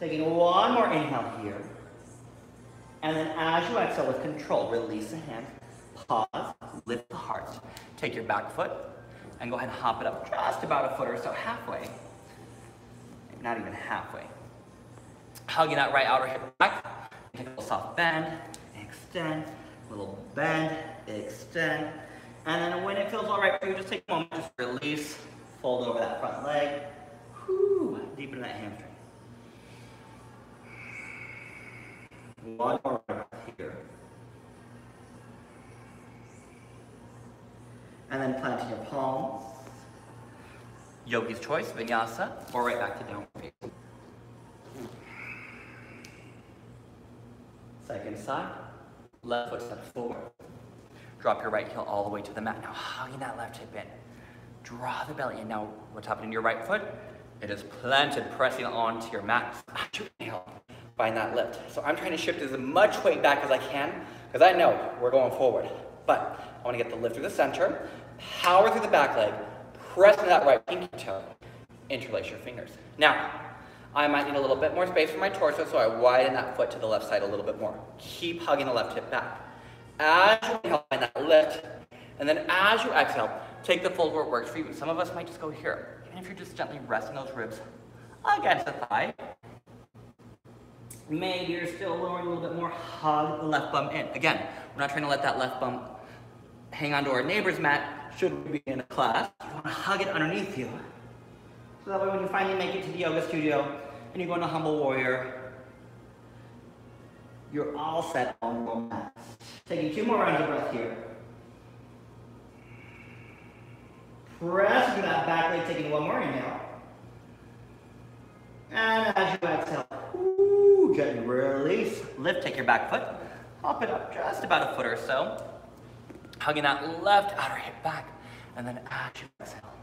A: Taking one more inhale here. And then as you exhale with control, release the hand. Pause, lift the heart. Take your back foot and go ahead and hop it up just about a foot or so, halfway. Not even halfway. Hugging that right outer hip back. Little soft bend, extend, little bend, extend. And then when it feels all right for you, just take a moment, just release, fold over that front leg, Whew, deepen that hamstring. One more here. And then planting your palms. Yogi's choice, vinyasa, or right back to downward facing. Second side, left foot steps forward. Drop your right heel all the way to the mat. Now hugging that left hip in. Draw the belly in. Now what's happening to your right foot? It is planted, pressing onto your mat. Inhale, find that lift. So I'm trying to shift as much weight back as I can because I know we're going forward. But I want to get the lift through the center, power through the back leg, press into that right pinky toe, interlace your fingers. Now, I might need a little bit more space for my torso, so I widen that foot to the left side a little bit more. Keep hugging the left hip back. As you inhale, find that lift. And then as you exhale, take the fold where it works for you. Some of us might just go here. Even if you're just gently resting those ribs against the thigh. Maybe you're still lowering a little bit more. Hug the left bum in. Again, we're not trying to let that left bum hang onto our neighbor's mat should we be in a class. You want to hug it underneath you. So that way when you finally make it to the yoga studio and you go into Humble Warrior, you're all set on your mat. Taking two more rounds of breath here. Press through that back leg, taking one more inhale. And as you exhale, ooh, gently release. Lift, take your back foot, hop it up just about a foot or so. Hugging that left outer hip back. And then as you exhale,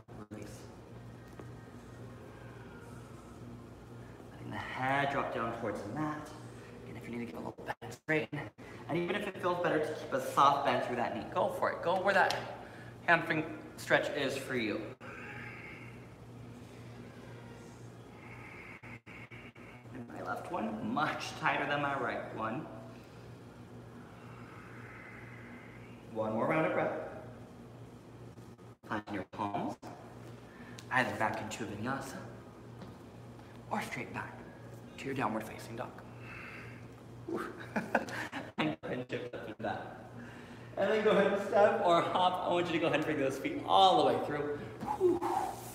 A: the head drop down towards the mat. And if you need to get a little bend, straighten. And even if it feels better to keep a soft bend through that knee, go for it. Go where that hamstring stretch is for you. And my left one, much tighter than my right one. One more round of breath. Plant your palms, either back into vinyasa or straight back to your downward facing dog. and go ahead and shift up that. And then go ahead and step or hop. I want you to go ahead and bring those feet all the way through.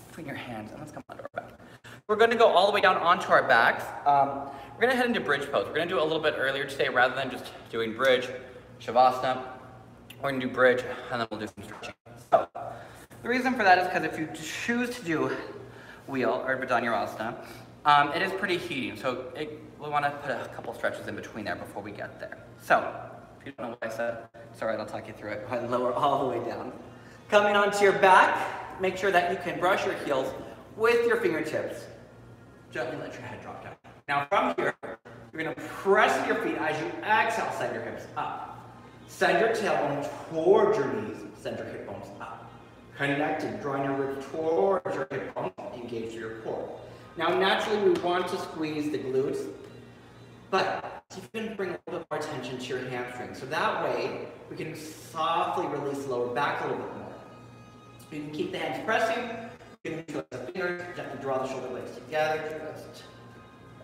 A: Between your hands. And let's come onto our back. We're going to go all the way down onto our backs. Um, we're going to head into bridge pose. We're going to do it a little bit earlier today rather than just doing bridge, shavasana. We're to do bridge, and then we'll do some stretching. So, the reason for that is because if you choose to do wheel or Vidanyarasana, um, it is pretty heating, so it, we want to put a couple stretches in between there before we get there. So, if you don't know what I said, alright, I'll talk you through it. And lower all the way down. Coming onto your back, make sure that you can brush your heels with your fingertips. Gently let your head drop down. Now from here, you're to press your feet as you exhale, send your hips up. Send your tailbone towards your knees, send your hip bones up. Connected, drawing your ribs towards your hip bones, engage your core. Now, naturally, we want to squeeze the glutes, but you can bring a little bit more attention to your hamstring. So that way, we can softly release the lower back a little bit more. You can keep the hands pressing. You can use the fingers, gently draw the shoulder blades together, just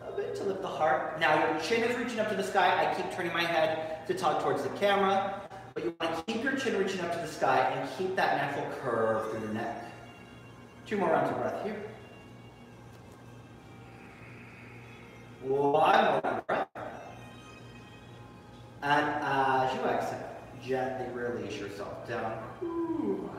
A: a bit to lift the heart. Now your chin is reaching up to the sky. I keep turning my head to talk towards the camera, but you want to keep your chin reaching up to the sky and keep that natural curve through the neck. Two more rounds of breath here. One of breath. And as you exhale, gently release yourself down. Ooh.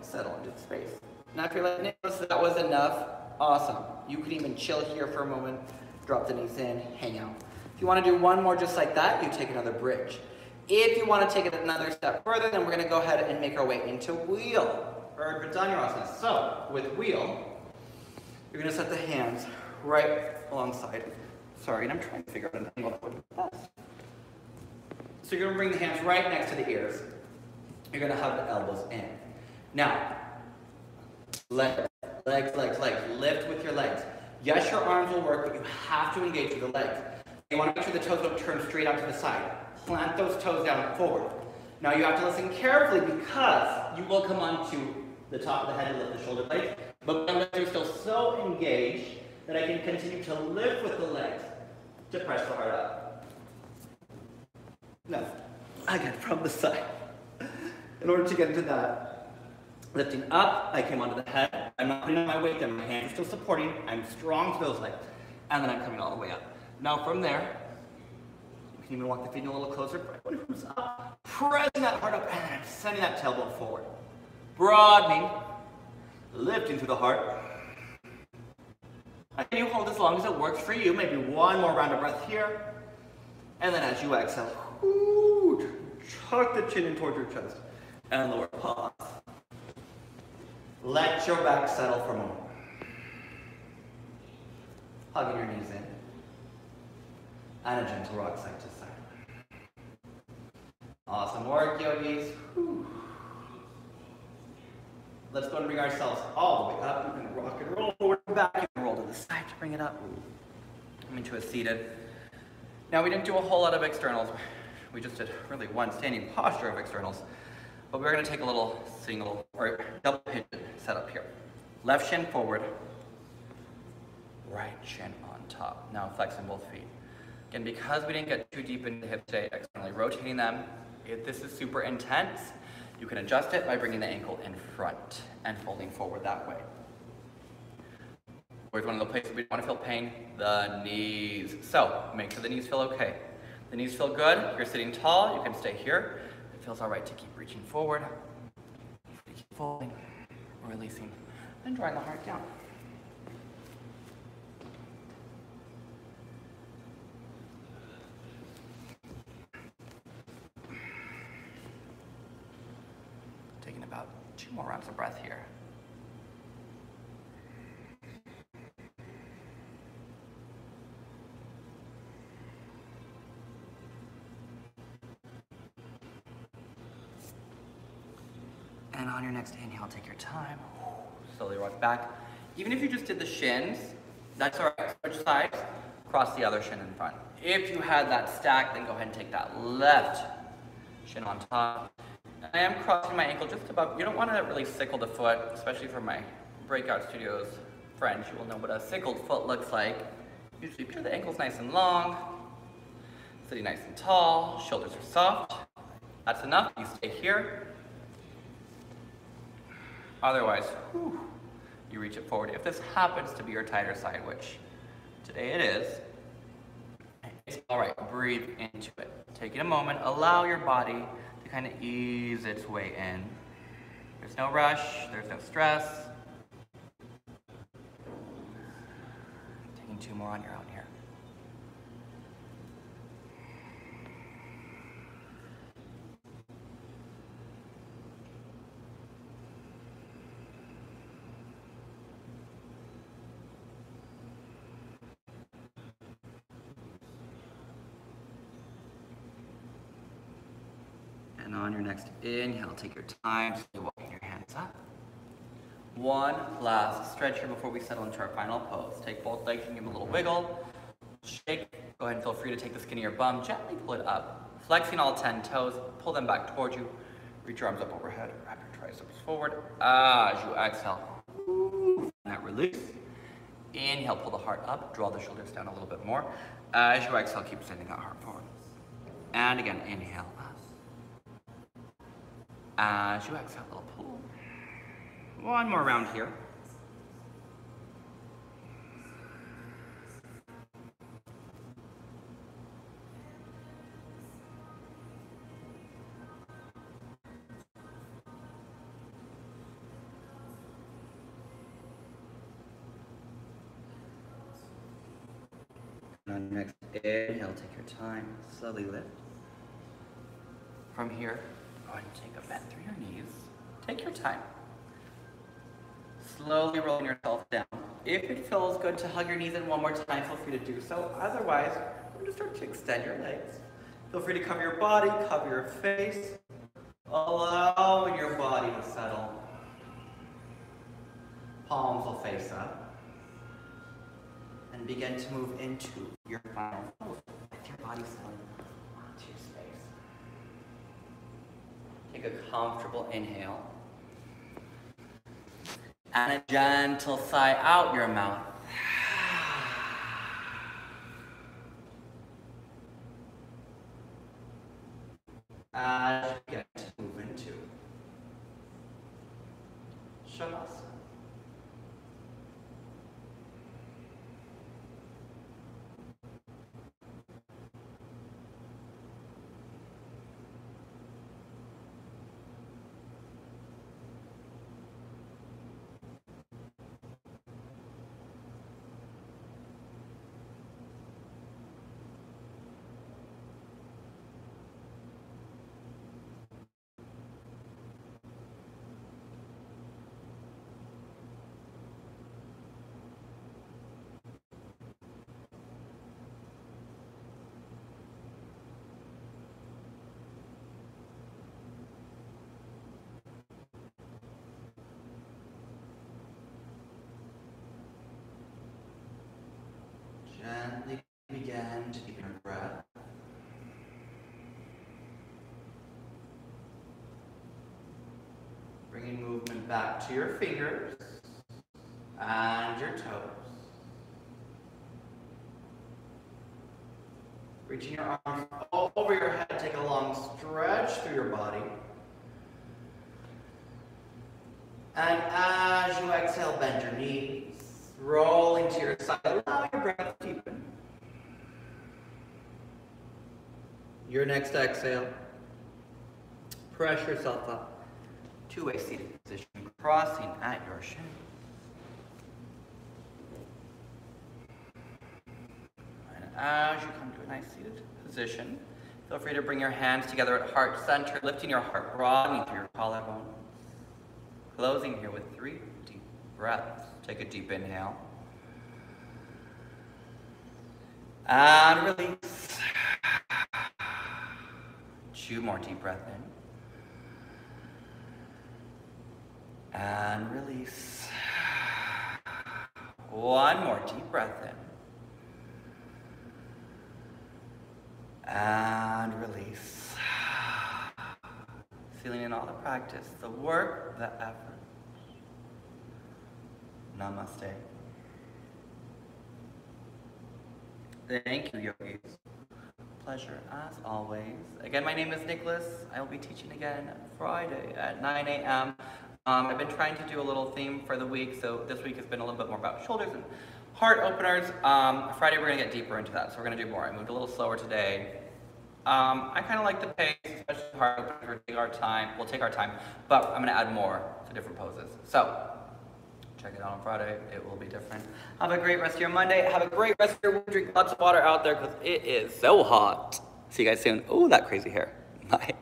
A: Settle into space. Now if you're like, Nicholas, that was enough, awesome. You can even chill here for a moment, drop the knees in, hang out. If you want to do one more just like that, you take another bridge. If you want to take it another step further, then we're going to go ahead and make our way into wheel or Vrtajñarasana. So with wheel, you're going to set the hands right alongside. Sorry, and I'm trying to figure out an angle that would be best. So you're to bring the hands right next to the ears. You're going to hug the elbows in. Now, legs, legs, legs, legs. Lift with your legs. Yes, your arms will work, but you have to engage with the legs. You want to make sure the toes don't turn straight out to the side. Plant those toes down forward. Now you have to listen carefully because you will come onto the top of the head and lift the shoulder blades, but my legs are still so engaged that I can continue to lift with the legs to press the heart up. Now, again, from the side. In order to get into that, lifting up, I came onto the head. I'm not putting my weight there. My hands are still supporting. I'm strong to those legs. And then I'm coming all the way up. Now from there, you can even walk the feet a little closer. up, pressing that heart up, and sending that tailbone forward. Broadening, lifting through the heart. And you hold as long as it works for you. Maybe one more round of breath here. And then as you exhale, whoo, tuck the chin in towards your chest and lower pause. Let your back settle for a moment. Hugging your knees in. And a gentle rock side to side. Awesome work, yogis. Whew. Let's go and bring ourselves all the way up. We're going to rock and roll and back the side to bring it up. I'm into a seated. Now we didn't do a whole lot of externals. We just did really one standing posture of externals. But we're going to take a little single or double pigeon setup here. Left shin forward, right shin on top. Now flexing both feet. Again, because we didn't get too deep into the hip today, externally rotating them, if this is super intense, you can adjust it by bringing the ankle in front and folding forward that way. Where's one of the places we want to feel pain? The knees. So make sure the knees feel okay. The knees feel good. You're sitting tall, you can stay here. It feels all right to keep reaching forward. Keep folding, releasing, and drawing the heart down. Taking about two more rounds of breath here. And on your next inhale, take your time. Slowly rock back. Even if you just did the shins, that's all right. Switch sides, cross the other shin in front. If you had that stack, then go ahead and take that left shin on top. I am crossing my ankle just above. You don't want to really sickle the foot, especially for my breakout studios friends. You will know what a sickled foot looks like. Usually picture the ankles nice and long, sitting nice and tall, shoulders are soft. That's enough. You stay here. Otherwise, whew, you reach it forward. If this happens to be your tighter side, which today it is, it's all right, breathe into it. Taking a moment, allow your body to kind of ease its way in. There's no rush, there's no stress. Taking two more on your own here. And on your next inhale, take your time, slowly walking your hands up. One last stretch here before we settle into our final pose. Take both legs and give them a little wiggle. Shake. Go ahead and feel free to take the skin of your bum, gently pull it up. Flexing all 10 toes, pull them back towards you. Reach your arms up overhead, wrap your triceps forward. Ah, As you exhale, that release. Inhale, pull the heart up, draw the shoulders down a little bit more. As you exhale, keep sending that heart forward. And again, inhale, As you exhale, a little pull. One more round here. Next inhale, take your time, slowly lift. From here, go ahead and take a bend through your knees. Take your time. Slowly rolling yourself down. If it feels good to hug your knees in one more time, feel free to do so. Otherwise, we're going to start to extend your legs. Feel free to cover your body, cover your face. Allow your body to settle. Palms will face up and begin to move into your final pose your body settling Take a comfortable inhale and a gentle sigh out your mouth. As you get to move into Shavasana. Gently begin to deepen your breath. Movement back to your fingers and your toes. Reaching your arms over your head, take a long stretch through your body. And as you exhale, bend your knees, rolling to your side. Allow your breath to deepen. Your next exhale, press yourself up to a seated position, crossing at your shin. And as you come to a nice seated position, feel free to bring your hands together at heart center, lifting your heart, broadening through your collarbone. Closing here with three deep breaths. Take a deep inhale. And release. Two more deep breath in. And release. One more deep breath in. And release. Feeling in all the practice, the work, the effort. Namaste. Thank you, yogis. Pleasure as always. Again, my name is Nicholas. I will be teaching again Friday at 9 a.m. Um, I've been trying to do a little theme for the week, so this week has been a little bit more about shoulders and heart openers. Um, Friday, we're to get deeper into that, so we're going to do more. I moved a little slower today. Um, I kind of like the pace, especially heart openers. We'll take our time. We'll take our time, but I'm going to add more to different poses. So, check it out on Friday. It will be different. Have a great rest of your Monday. Have a great rest of your week. Drink lots of water out there because it is so hot. See you guys soon. Oh, that crazy hair. Bye.